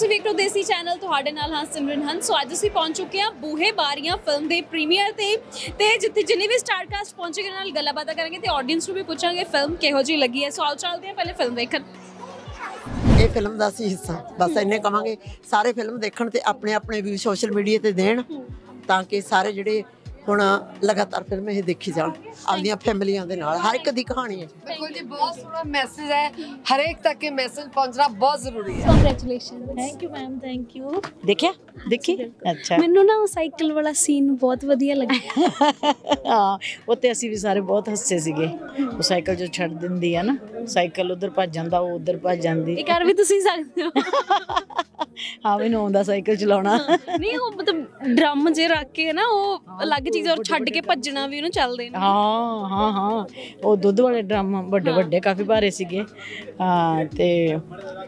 ਤੁਸੀਂ ਵੇਖ ਰਹੇ ਹੋ ਦੇਸੀ ਚੈਨਲ ਤੁਹਾਡੇ ਨਾਲ ਹਾਂ, ਸਿਮਰਨ ਹੰਸ। ਸੋ ਅੱਜ ਅਸੀਂ ਪਹੁੰਚ ਚੁੱਕੇ ਹਾਂ ਬੂਹੇ ਬਾਰੀਆਂ ਫਿਲਮ ਦੇ ਪ੍ਰੀਮੀਅਰ ਤੇ। ਤੇ ਜਿੱਥੇ ਜਿੰਨੇ ਵੀ ਸਟਾਰ ਪਹੁੰਚੇ ਉਹਨਾਂ ਨਾਲ ਗੱਲਾਂ ਕਰਾਂਗੇ ਤੇ ਆਡੀਅנס ਨੂੰ ਵੀ ਪੁੱਛਾਂਗੇ ਫਿਲਮ ਕਿਹੋ ਜਿਹੀ ਲੱਗੀ ਹੈ। ਸੋ ਆਓ ਚੱਲਦੇ ਹਾਂ ਪਹਿਲੇ ਫਿਲਮ ਵੇਖਣ। ਇਹ ਫਿਲਮ ਦਾ ਸੀ ਹਿੱਸਾ। ਬਸ ਇੰਨੇ ਕਵਾਂਗੇ, ਸਾਰੇ ਫਿਲਮ ਦੇਖਣ ਤੇ ਆਪਣੇ ਆਪਣੇ ਵੀ ਸੋਸ਼ਲ ਮੀਡੀਆ ਤੇ ਦੇਣ, ਤਾਂ ਕਿ ਸਾਰੇ ਜਿਹੜੇ ਹੁਣ ਲਗਾਤਾਰ ਫਿਲਮਾਂ ਇਹ ਦੇਖੀ ਜਾਣ ਆਪਣੀਆਂ ਫੈਮਲੀਆਂ ਦੇ ਨਾਲ ਹਰ ਇੱਕ ਦੀ ਕਹਾਣੀ ਹੈ। ਬਿਲਕੁਲ ਜੀ ਬਹੁਤ ਸੋਹਣਾ ਮੈਸੇਜ ਹੈ ਹਰੇਕ ਤੱਕ ਇਹ ਮੈਸੇਜ ਪਹੁੰਚਣਾ ਬਹੁਤ ਜ਼ਰੂਰੀ ਹੈ। Congratulation thank you ma'am thank you ਦੇਖਿਆ? ਦੇਖੀ? ਅੱਛਾ। ਮੈਨੂੰ ਨਾ ਉਹ ਸਾਈਕਲ ਵਾਲਾ ਸੀਨ ਬਹੁਤ ਵਧੀਆ ਲੱਗਿਆ। ਹਾਂ ਉੱਤੇ ਅਸੀਂ ਵੀ ਸਾਰੇ ਬਹੁਤ ਹੱਸੇ ਸੀਗੇ। ਉਹ ਸਾਈਕਲ ਜੋ ਛੱਡ ਦਿੰਦੀ ਆ ਨਾ ਸਾਈਕਲ ਉਧਰ ਭੱਜ ਜਾਂਦਾ ਉਹ ਉਧਰ ਭੱਜ ਜਾਂਦੀ। ਇਹ ਕਰ ਵੀ ਤੁਸੀਂ ਸਕਦੇ ਹੋ। ਹਾਂ ਮੈਨੂੰ ਆਉਂਦਾ ਸਾਈਕਲ ਚਲਾਉਣਾ। ਨਹੀਂ ਉਹ ਮਤਲਬ ਡਰਮ ਜੇ ਰੱਖ ਕੇ ਨਾ ਉਹ ਅਲੱਗ ਚੀਜ਼ ਔਰ ਛੱਡ ਕੇ ਭੱਜਣਾ ਵੀ ਉਹਨੂੰ ਚੱਲਦੇ ਨੇ। ਹਾਂ ਹਾਂ ਹਾਂ। ਉਹ ਦੁੱਧ ਵਾਲੇ ਡਰਮ ਵੱਡੇ ਵੱਡੇ ਕਾਫੀ ਭਾਰੇ ਸੀਗੇ। ਹਾਂ ਤੇ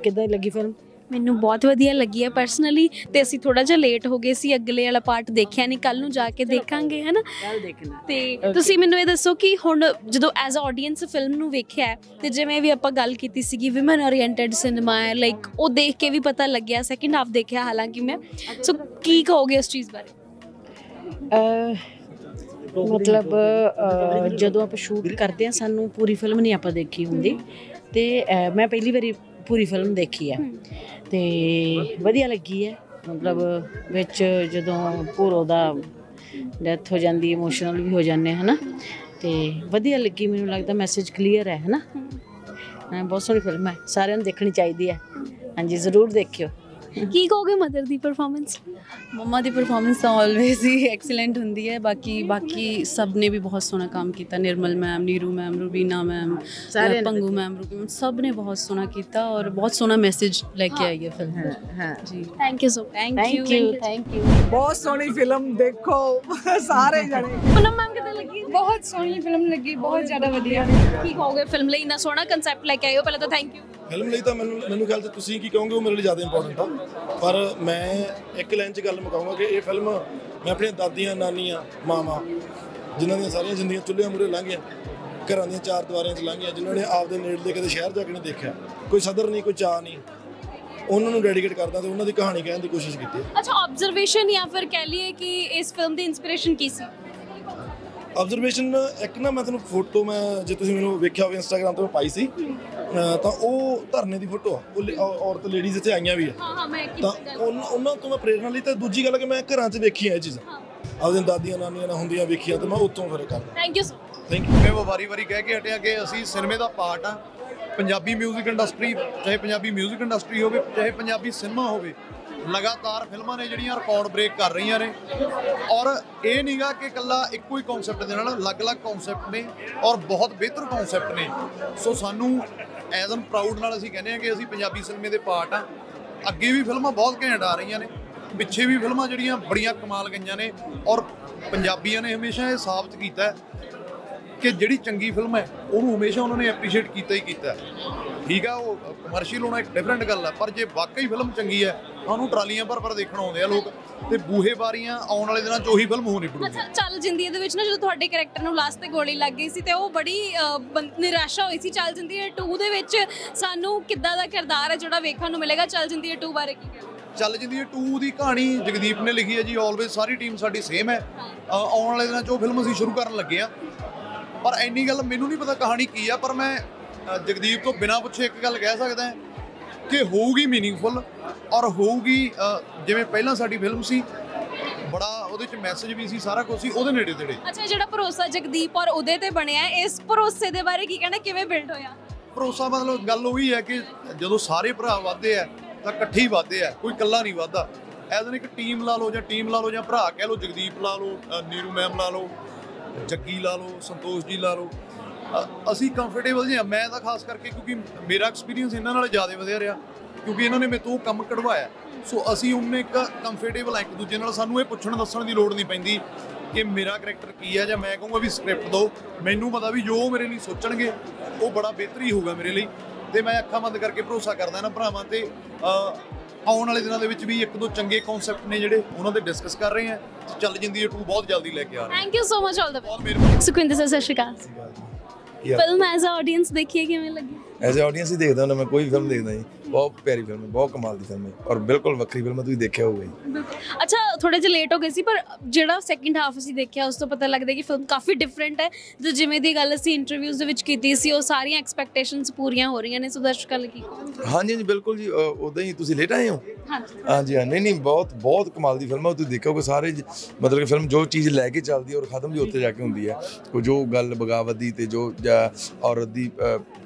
ਕਿਦਾਂ ਲੱਗੀ ਫਿਲਮ ਮੈਨੂੰ ਬਹੁਤ ਵਧੀਆ ਲੱਗੀ ਹੈ ਪਰਸਨਲੀ ਤੇ ਅਸੀਂ ਥੋੜਾ ਜਿਹਾ ਲੇਟ ਹੋ ਗਏ ਸੀ। ਅਗਲੇ ਵਾਲਾ ਪਾਰਟ ਦੇਖਿਆ ਨਹੀਂ ਕੱਲ ਨੂੰ ਜਾ ਕੇ ਦੇਖਾਂਗੇ ਹੈਨਾ? ਕੱਲ ਦੇਖਣਾ। ਤੇ ਤੁਸੀਂ ਮੈਨੂੰ ਇਹ ਦੱਸੋ ਕਿ ਹੁਣ ਜਦੋਂ ਐਜ਼ ਅ ਆਡੀਅנס ਫਿਲਮ ਨੂੰ ਵੇਖਿਆ ਤੇ ਜਿਵੇਂ ਵੀ ਆਪਾਂ ਗੱਲ ਕੀਤੀ ਸੀਗੀ ਔਮਨ ਓਰੀਐਂਟਡ ਸਿਨੇਮਾ ਹੈ ਲਾਈਕ ਉਹ ਦੇਖ ਕੇ ਵੀ ਪਤਾ ਲੱਗਿਆ ਸੈਕਿੰਡ ਹਾਫ ਦੇਖਿਆ ਹਾਲਾਂਕਿ ਮੈਂ। ਸੋ ਕੀ ਕਹੋਗੇ ਇਸ ਚੀਜ਼ ਬਾਰੇ? ਮਤਲਬ ਜਦੋਂ ਆਪਾਂ ਸ਼ੂਟ ਕਰਦੇ ਆ ਸਾਨੂੰ ਪੂਰੀ ਫਿਲਮ ਨਹੀਂ ਆਪਾਂ ਦੇਖੀ ਹੁੰਦੀ। ਤੇ ਮੈਂ ਪਹਿਲੀ ਵਾਰੀ ਪੂਰੀ ਫਿਲਮ ਦੇਖੀ ਹੈ। ਤੇ ਵਧੀਆ ਲੱਗੀ ਹੈ। ਮਤਲਬ ਵਿੱਚ ਜਦੋਂ ਪੂਰੋ ਦਾ ਡੈਥ ਹੋ ਜਾਂਦੀ ਇਮੋਸ਼ਨਲ ਵੀ ਹੋ ਜਾਂਦੇ ਹਨਾ? ਤੇ ਵਧੀਆ ਲੱਗੀ ਮੈਨੂੰ ਲੱਗਦਾ ਮੈਸੇਜ ਕਲੀਅਰ ਹੈ ਹਨਾ? ਬਹੁਤ ਸੋਹਣੀ ਫਿਲਮ ਹੈ। ਸਾਰਿਆਂ ਨੂੰ ਦੇਖਣੀ ਚਾਹੀਦੀ ਹੈ। ਹਾਂਜੀ ਜ਼ਰੂਰ ਦੇਖਿਓ। ਕੀ ਕਹੋਗੇ ਮਦਰ ਦੀ ਪਰਫਾਰਮੈਂਸ ਮੰਮਾ ਦੀ ਪਰਫਾਰਮੈਂਸ ਤਾਂ ਆਲਵੇਜ਼ ਹੀ ਐਕਸੀਲੈਂਟ ਹੁੰਦੀ ਹੈ ਬਾਕੀ ਬਾਕੀ ਸਭ ਨੇ ਵੀ ਬਹੁਤ ਸੋਹਣਾ ਕੰਮ ਕੀਤਾ Nirmal ma'am Neeru ma'am Rubina ma'am ਸਾਰਿਆਂ ਨੇ ਪੰਗੂ ਮੈਮ ਰੂਬੀ ਮੈਮ ਸਭ ਨੇ ਬਹੁਤ ਸੋਹਣਾ ਕੀਤਾ ਔਰ ਬਹੁਤ ਸੋਹਣਾ ਮੈਸੇਜ ਲੈ ਕੇ ਆਈ ਹੈ ਫਿਲਮ ਹਾਂ ਜੀ thank you so thank thank you thank you ਬਹੁਤ ਸੋਹਣੀ ਫਿਲਮ ਦੇਖੋ ਸਾਰੇ ਜਣੇ ਪੂਨਮ ਮੈਮ ਕਿਦਾਂ ਲੱਗੀ ਬਹੁਤ ਸੋਹਣੀ ਫਿਲਮ ਲੱਗੀ ਬਹੁਤ ਜ਼ਿਆਦਾ ਵਧੀਆ ਕੀ ਕਹੋਗੇ ਫਿਲਮ ਲਈ ਇੰਨਾ ਸੋਹਣਾ ਕਨਸੈਪਟ ਲੈ ਕੇ ਆਏ ਹੋ ਪਹਿਲਾਂ ਤਾਂ ਥੈਂਕ ਯੂ ਫਿਲਮ ਲਈ ਤਾਂ ਮੈਨੂੰ ਮੈਨੂੰ ਖਿਆਲ ਤੇ ਤੁਸੀਂ ਕੀ ਕਹੋਗੇ ਉਹ ਮੇਰੇ ਲਈ ਜ਼ਿਆਦਾ ਇੰਪੋਰਟੈਂਟ ਆ। ਪਰ ਮੈਂ ਇੱਕ ਲਾਈਨ 'ਚ ਗੱਲ ਮੁਕਾਉਂਗਾ ਕਿ ਇਹ ਫਿਲਮ ਮੈਂ ਆਪਣੀਆਂ ਦਾਦੀਆਂ ਨਾਨੀਆਂ ਮਾਵਾਂ ਜਿਨ੍ਹਾਂ ਦੀਆਂ ਸਾਰੀਆਂ ਜ਼ਿੰਦਗੀਆਂ ਚੁੱਲ੍ਹਿਆਂ ਮੂਹਰੇ ਲੰਘੀਆਂ ਘਰਾਂ ਦੀਆਂ ਚਾਰ ਦੀਵਾਰੀਆਂ 'ਚ ਲੰਘੀਆਂ ਜਿਨ੍ਹਾਂ ਨੇ ਆਪਦੇ ਨੇੜਲੇ ਕਦੇ ਸ਼ਹਿਰ ਜਾ ਕੇ ਨਹੀਂ ਦੇਖਿਆ ਕੋਈ ਸਦਰ ਨਹੀਂ ਕੋਈ ਚਾਹ ਨਹੀਂ ਉਹਨਾਂ ਨੂੰ ਡੈਡੀਕੇਟ ਕਰਦਾ ਤੇ ਉਹਨਾਂ ਦੀ ਕਹਾਣੀ ਕਹਿਣ ਦੀ ਕੋਸ਼ਿਸ਼ ਕੀਤੀ ਅੱਛਾ ਆਬਜ਼ਰਵੇਸ਼ਨ ਜਾਂ ਫਿਰ ਕਹਿ ਲਈਏ ਕਿ ਇਸ ਫਿਲਮ ਦੀ ਇਨਸਪੀਰੇਸ਼ਨ ਕੀ ਸੀ? ਆਬਜ਼ਰਵੇਸ਼ਨ ਇੱਕ ਨਾ ਮੈਂ ਤੁਹਾਨੂੰ ਫੋਟੋ ਮੈਂ ਜੇ ਤੁਸੀਂ ਮੈਨੂੰ ਵੇਖਿਆ ਹੋਵੇ ਇੰਸਟਾਗ੍ਰam ਤੇ ਮੈਂ ਪਾਈ ਸੀ। ਤਾਂ ਉਹ ਧਰਨੇ ਦੀ ਫੋਟੋ ਆ ਉਹ ਲੇ- ਔ- ਔਰਤ ਲੇਡੀਜ਼ ਇੱਥੇ ਆਈਆਂ ਵੀ ਆ ਹਾਂ ਹਾਂ ਮੈਂ ਤਾਂ ਉਹਨਾਂ ਉਹਨਾਂ ਤੋਂ ਮੈਂ ਪ੍ਰੇਰਣਾ ਲਈ ਤੇ ਦੂਜੀ ਗੱਲ ਕਿ ਮੈਂ ਘਰਾਂ 'ਚ ਵੇਖੀਆਂ ਇਹ ਚੀਜ਼ਾਂ ਆਪਦੀਆਂ ਦਾਦੀਆਂ ਨਾਨੀਆਂ ਨਾਲ ਹੁੰਦੀਆਂ ਵੇਖੀਆਂ ਤੇ ਮੈਂ ਉੱਥੋਂ ਫਿਰ ਕਰਦਾ ਥੈਂਕ ਯੂ ਥੈਂਕ ਯੂ ਮੈਂ ਵਾਰੀ ਵਾਰੀ ਕਹਿ ਕੇ ਹਟਿਆ ਕਿ ਅਸੀਂ ਸਿਨੇਮੇ ਦਾ ਪਾਰਟ ਆ ਪੰਜਾਬੀ 뮤직 ਇੰਡਸਟਰੀ ਚਾਹੇ ਪੰਜਾਬੀ 뮤직 ਇੰਡਸਟਰੀ ਹੋਵੇ ਚਾਹੇ ਪੰਜਾਬੀ ਸਿਨੇਮਾ ਹੋਵੇ ਲਗਾਤਾਰ ਫਿਲਮਾਂ ਨੇ ਜਿਹੜੀਆਂ ਰਿਕਾਰਡ ਬ੍ਰੇਕ ਕਰ ਰਹੀਆਂ ਨੇ ਔਰ ਇਹ ਨਹੀਂਗਾ ਕਿ ਇਕੱਲਾ ਇੱਕੋ ਹੀ ਕਨਸੈਪਟ ਦੇ ਨਾਲ ਅਲੱਗ-ਅਲੱਗ ਕਨਸੈਪਟ ਨੇ ਔਰ ਬਹੁਤ ਬਿਹਤਰ ਕਨਸੈਪਟ ਨੇ ਸੋ ਸਾਨੂੰ ਐਜ਼ ਐਨ ਪ੍ਰਾਊਡ ਨਾਲ ਅਸੀਂ ਕਹਿੰਦੇ ਹਾਂ ਕਿ ਅਸੀਂ ਪੰਜਾਬੀ ਸਿਨੇਮੇ ਦੇ ਪਾਰਟ ਆ ਅੱਗੇ ਵੀ ਫਿਲਮਾਂ ਬਹੁਤ ਘੈਂਟ ਆ ਰਹੀਆਂ ਨੇ। ਪਿੱਛੇ ਵੀ ਫਿਲਮਾਂ ਜਿਹੜੀਆਂ ਬੜੀਆਂ ਕਮਾਲ ਗਈਆਂ ਨੇ ਔਰ ਪੰਜਾਬੀਆਂ ਨੇ ਹਮੇਸ਼ਾ ਇਹ ਸਾਬਤ ਕੀਤਾ ਕਿ ਜਿਹੜੀ ਚੰਗੀ ਫਿਲਮ ਹੈ, ਉਹਨੂੰ ਹਮੇਸ਼ਾ ਉਹਨਾਂ ਨੇ ਐਪਰੀਸ਼ੀਏਟ ਕੀਤਾ ਹੀ ਕੀਤਾ ਠੀਕ ਆ ਉਹ ਕਮਰਸ਼ੀਅਲ ਹੋਣਾ ਇੱਕ ਡਿਫਰੈਂਟ ਗੱਲ ਹੈ ਪਰ ਜੇ ਵਾਕਈ ਫਿਲਮ ਚੰਗੀ ਹੈ ਉਹਨੂੰ ਟਰਾਲੀਆਂ ਭਰ ਭਰ ਦੇਖਣ ਆਉਂਦੇ ਆ ਲੋਕ ਤੇ ਬੂਹੇ ਬਾਰੀਆਂ ਆਉਣ ਵਾਲੇ ਦਿਨਾਂ 'ਚ ਉਹੀ ਫਿਲਮ ਹੋਣੀ ਪੜੂਗੀ। ਅੱਛਾ ਚੱਲ ਜਿੰਦੀ ਦੇ ਵਿੱਚ ਨਾ ਜਦੋਂ ਤੁਹਾਡੇ ਕੈਰੈਕਟਰ ਨੂੰ ਲਾਸਟ ਤੇ ਗੋਲੀ ਲੱਗ ਗਈ ਸੀ ਤੇ ਉਹ ਬੜੀ ਨਿਰਾਸ਼ਾ ਹੋਈ ਸੀ। ਚੱਲ ਜਿੰਦੀ 2 ਦੇ ਵਿੱਚ ਸਾਨੂੰ ਕਿੱਦਾਂ ਦਾ ਕਿਰਦਾਰ ਹੈ ਜਿਹੜਾ ਵੇਖਣ ਨੂੰ ਮਿਲੇਗਾ? ਚੱਲ ਜਿੰਦੀ 2 ਬਾਰੇ ਕੀ ਕਹਿਣਾ? ਚੱਲ ਜਿੰਦੀ 2 ਦੀ ਕਹਾਣੀ ਜਗਦੀਪ ਨੇ ਲਿਖੀ ਹੈ ਜੀ ਆਲਵੇਜ਼ ਸਾਰੀ ਟੀਮ ਸਾਡੀ ਸੇਮ ਹੈ। ਆਉਣ ਵਾਲੇ ਦਿਨਾਂ 'ਚ ਉਹ ਫਿਲਮ ਅਸੀਂ ਸ਼ੁਰੂ ਕਰਨ ਲੱਗੇ ਆ। ਪਰ ਇੰਨੀ ਗੱਲ ਮੈਨੂੰ ਨਹੀਂ ਪਤਾ ਕਹਾਣੀ ਕੀ ਆ ਪਰ ਮੈਂ ਜਗਦੀਪ ਤੋਂ ਬਿਨਾਂ ਪੁੱਛੇ ਇੱਕ ਗੱਲ ਕਹਿ ਸਕਦਾ ਹਾਂ ਕਿ ਹੋਊਗੀ ਮੀਨਿੰਗਫੁਲ ਔਰ ਹੋਊਗੀ ਜਿਵੇਂ ਪਹਿਲਾਂ ਸਾਡੀ ਫਿਲਮ ਸੀ ਬੜਾ ਉਹਦੇ 'ਚ ਮੈਸੇਜ ਵੀ ਸੀ ਸਾਰਾ ਕੁਝ ਸੀ ਉਹਦੇ ਨੇੜੇ ਤੇੜੇ। ਅੱਛਾ ਜਿਹੜਾ ਭਰੋਸਾ ਜਗਦੀਪ ਔਰ ਉਹਦੇ ਤੇ ਬਣਿਆ ਇਸ ਭਰੋਸੇ ਦੇ ਬਾਰੇ ਕੀ ਕਹਿਣਾ ਕਿਵੇਂ ਬਿਲਡ ਹੋਇਆ? ਭਰੋਸਾ ਮਤਲਬ ਗੱਲ ਉਹੀ ਹੈ ਕਿ ਜਦੋਂ ਸਾਰੇ ਭਰਾ ਵਾਧੇ ਆ ਤਾਂ ਇਕੱਠੇ ਹੀ ਵਾਧੇ ਆ ਕੋਈ ਇਕੱਲਾ ਨਹੀਂ ਵਾਧਾ ਐਜ਼ ਐਨ ਇੱਕ ਟੀਮ ਲਾ ਲਓ ਜਾਂ ਟੀਮ ਲਾ ਲਓ ਜਾਂ ਭਰਾ ਕਹਿ ਲਓ ਜਗਦੀਪ ਲਾ ਲਓ ਨੀਰੂ ਮੈਮ ਲਾ ਲਓ ਜੱਗੀ ਲਾ ਲਓ ਸੰਤੋਸ਼ ਜੀ ਲਾ ਲਓ ਅਸੀਂ ਕੰਫਰਟੇਬਲ ਜੀ ਹਾਂ। ਮੈਂ ਤਾਂ ਖਾਸ ਕਰਕੇ ਕਿਉਂਕਿ ਮੇਰਾ ਐਕਸਪੀਰੀਅੰਸ ਇਹਨਾਂ ਨਾਲ ਜ਼ਿਆਦਾ ਵਧਿਆ ਰਿਹਾ ਕਿਉਂਕਿ ਇਹਨਾਂ ਨੇ ਮੇਰੇ ਤੋਂ ਕੰਮ ਕਢਵਾਇਆ। ਸੋ ਅਸੀਂ ਉਹਨੇ ਇੱਕ ਕੰਫਰਟੇਬਲ ਆ ਇੱਕ ਦੂਜੇ ਨਾਲ। ਸਾਨੂੰ ਇਹ ਪੁੱਛਣ ਦੱਸਣ ਦੀ ਲੋੜ ਨਹੀਂ ਪੈਂਦੀ ਕਿ ਮੇਰਾ ਕਰੈਕਟਰ ਕੀ ਹੈ ਜਾਂ ਮੈਂ ਕਹੂੰਗਾ ਵੀ ਸਕ੍ਰਿਪਟ ਦਿਓ ਮੈਨੂੰ ਪਤਾ ਵੀ ਜੋ ਮੇਰੇ ਲਈ ਸੋਚਣਗੇ ਉਹ ਬੜਾ ਬਿਹਤਰ ਹੋਊਗਾ ਮੇਰੇ ਲਈ। ਤੇ ਮੈਂ ਅੱਖਾਂ ਬੰਦ ਕਰਕੇ ਭਰੋਸਾ ਕਰਦਾ ਇਹਨਾਂ ਭਰਾਵਾਂ ਤੇ ਆਉਣ ਵਾਲੇ ਦਿਨਾਂ ਦੇ ਵਿੱਚ ਵੀ ਇੱਕ ਦੋ ਚੰਗੇ ਕਨਸੈਪਟ ਨੇ ਜਿਹੜੇ ਉਹਨਾਂ ਦੇ ਡਿਸਕਸ ਕਰ ਰਹੇ ਹਾਂ। ਤੇ ਚੱਲ ਜਿੰਦੀ 2 ਬਹੁਤ ਜਲਦੀ ਲੈ ਕੇ ਆ ਰਹੇ thank you so much all ਦਾ ਮਿਹਰਬਾਨੀ। ਸੁਖਵਿੰਦਰ ਸਰ ਸਤਿ ਸ਼੍ਰੀ ਅਕਾਲ ਫਿਲਮ ਐਜ਼ ਅ ਆਡੀਅנס ਦੇਖੀਏ ਕਿਵੇਂ ਲੱਗੀ ਐਜ਼ ਅ ਆਡੀਅנס ਹੀ ਦੇਖਦਾ ਹੁੰਦਾ ਮੈਂ ਕੋਈ ਫਿਲਮ ਦੇਖਦਾ ਜੀ ਬਹੁਤ ਪਿਆਰੀ ਫਿਲਮ ਹੈ ਬਹੁਤ ਕਮਾਲ ਦੀ ਫਿਲਮ ਹੈ। ਔਰ ਬਿਲਕੁਲ ਵੱਖਰੀ ਫਿਲਮ ਹੈ ਤੁਸੀਂ ਦੇਖਿਆ ਹੋਊਗਾ ਜੀ। ਅੱਛਾ ਥੋੜੇ ਜਿਹਾ ਲੇਟ ਹੋ ਗਏ ਸੀ ਪਰ ਜਿਹੜਾ ਸੈਕਿੰਡ ਹਾਫ ਅਸੀਂ ਦੇਖਿਆ ਉਸ ਤੋਂ ਪਤਾ ਲੱਗਦਾ ਕਿ ਫਿਲਮ ਕਾਫੀ ਡਿਫਰੈਂਟ ਹੈ। ਜੋ ਜਿਵੇਂ ਦੀ ਗੱਲ ਅਸੀਂ ਇੰਟਰਵਿਊਜ਼ ਦੇ ਵਿੱਚ ਕੀਤੀ ਸੀ ਉਹ ਸਾਰੀਆਂ ਐਕਸਪੈਕਟੇਸ਼ਨਸ ਪੂਰੀਆਂ ਹੋ ਰਹੀਆਂ ਨੇ। ਸੋ ਦਰਸ਼ਕਾਂ ਲਈ ਕੀ? ਹਾਂਜੀ ਹਾਂਜੀ ਬਿਲਕੁਲ ਜੀ। ਉਦਾਂ ਹੀ ਤੁਸੀਂ ਲੇਟ ਆਏ ਹੋ? ਹਾਂਜੀ। ਹਾਂਜੀ ਹਾਂ ਨਹੀਂ ਨਹੀਂ ਬਹੁਤ ਬਹੁਤ ਕਮਾਲ ਦੀ ਫਿਲਮ ਹੈ। ਤੁਸੀਂ ਦੇਖੋਗੇ ਸਾਰੇ ਜ- ਮਤਲਬ ਕਿ ਫਿਲਮ ਜੋ ਚੀਜ਼ ਲੈ ਕੇ ਚੱਲਦੀ ਹੈ ਔਰ ਖਤਮ ਵੀ ਉੱਥੇ ਜਾ ਕੇ ਹੁੰਦੀ ਹੈ। ਜੋ ਗੱਲ ਬਗਾਵਤ ਦੀ ਤੇ ਜੋ ਜਾਂ ਔਰਤ ਦੀ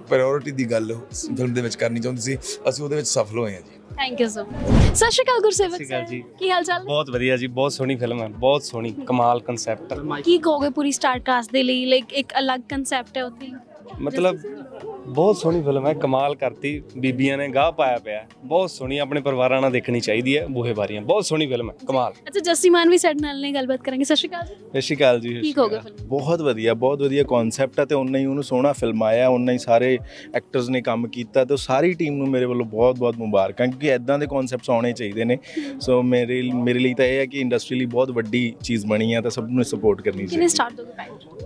ਪ੍ਰਾਇੋਰਟੀ ਦੀ ਗੱਲ ਫਿਲਮ ਦੇ ਵਿੱਚ ਕਰਨੀ ਚਾਹੁੰਦੀ ਸੀ। ਅਸੀਂ ਉਹਦੇ ਵਿੱਚ ਸਫਲ ਹੋਏ ਹਾਂ ਜੀ। ਥੈਂਕ ਯੂ ਸੋ ਮਚ ਸਤਿ ਸ਼੍ਰੀ ਅਕਾਲ ਗੁਰਸੇਵਕ ਸਤਿ ਸ਼੍ਰੀ ਅਕਾਲ sir। ਜੀ। ਕੀ ਹਾਲ ਚਾਲ? ਬਹੁਤ ਵਧੀਆ ਜੀ ਬਹੁਤ ਸੋਹਣੀ ਫਿਲਮ ਹੈ ਬਹੁਤ ਸੋਹਣੀ ਕਮਾਲ ਕਨਸੈਪਟ ਕੀ ਕਹੋਗੇ ਪੂਰੀ ਸਟਾਰ ਕਾਸਟ ਦੇ ਲਈ ਲਾਈਕ ਇੱਕ ਅਲੱਗ ਕਨਸੈਪਟ ਹੈ ਉੱਥੇ? ਮਤਲਬ ਬਹੁਤ ਸੋਹਣੀ ਫਿਲਮ ਹੈ ਕਮਾਲ ਕਰਤੀ ਬੀਬੀਆਂ ਨੇ ਗਾਹ ਪਾਇਆ ਪਿਆ ਹੈ। ਬਹੁਤ ਸੋਹਣੀ ਆਪਣੇ ਪਰਿਵਾਰਾਂ ਨਾਲ ਦੇਖਣੀ ਚਾਹੀਦੀ ਹੈ ਬੂਹੇ ਬਾਰੀਆਂ। ਬਹੁਤ ਸੋਹਣੀ ਫਿਲਮ ਹੈ ਕਮਾਲ। ਅੱਛਾ ਜੱਸੀ ਮਾਨ ਵੀ ਸਾਡੇ ਨਾਲ ਨੇ ਗੱਲਬਾਤ ਕਰਾਂਗੇ। ਸਤਿ ਸ਼੍ਰੀ ਅਕਾਲ ਜੀ। ਸਤਿ ਸ਼੍ਰੀ ਅਕਾਲ ਜੀ ਸਤਿ ਕੀ ਸ਼੍ਰੀ ਕਹੋਗੇ ਅਕਾਲ। ਫਿਲਮ? ਬਹੁਤ ਵਧੀਆ ਬਹੁਤ ਵਧੀਆ ਕਨਸੈਪਟ ਹੈ ਤੇ ਉਨਾ ਹੀ ਉਹਨੂੰ ਸੋਹਣਾ ਫਿਲਮਾਇਆ ਉਨਾ ਹੀ ਸਾਰੇ ਐਕਟਰਸ ਨੇ ਕੰਮ ਕੀਤਾ ਤੇ ਉਹ ਸਾਰੀ ਟੀਮ ਨੂੰ ਮੇਰੇ ਵੱਲੋਂ ਬਹੁਤ ਬਹੁਤ ਮੁਬਾਰਕਾਂ ਕਿਉਂਕਿ ਐਦਾਂ ਦੇ ਕਨਸੈਪਟਸ ਆਉਣੇ ਚਾਹੀਦੇ ਨੇ। ਸੋ ਮੇਰੇ ਮੇਰੇ ਲਈ ਤਾਂ ਇਹ ਹੈ ਕਿ ਇੰਡਸਟਰੀ ਲਈ ਬਹੁਤ ਵੱਡੀ ਚੀਜ਼ ਬਣੀ ਹੈ ਤਾਂ ਸਭ ਨੂੰ ਸਪੋਰਟ ਕਰਨੀ ਕਿਨੇ ਚਾਹੀਦੀ। ਸਟਾਰਟ ਦੋਗੇ ਪੈਕੇਜ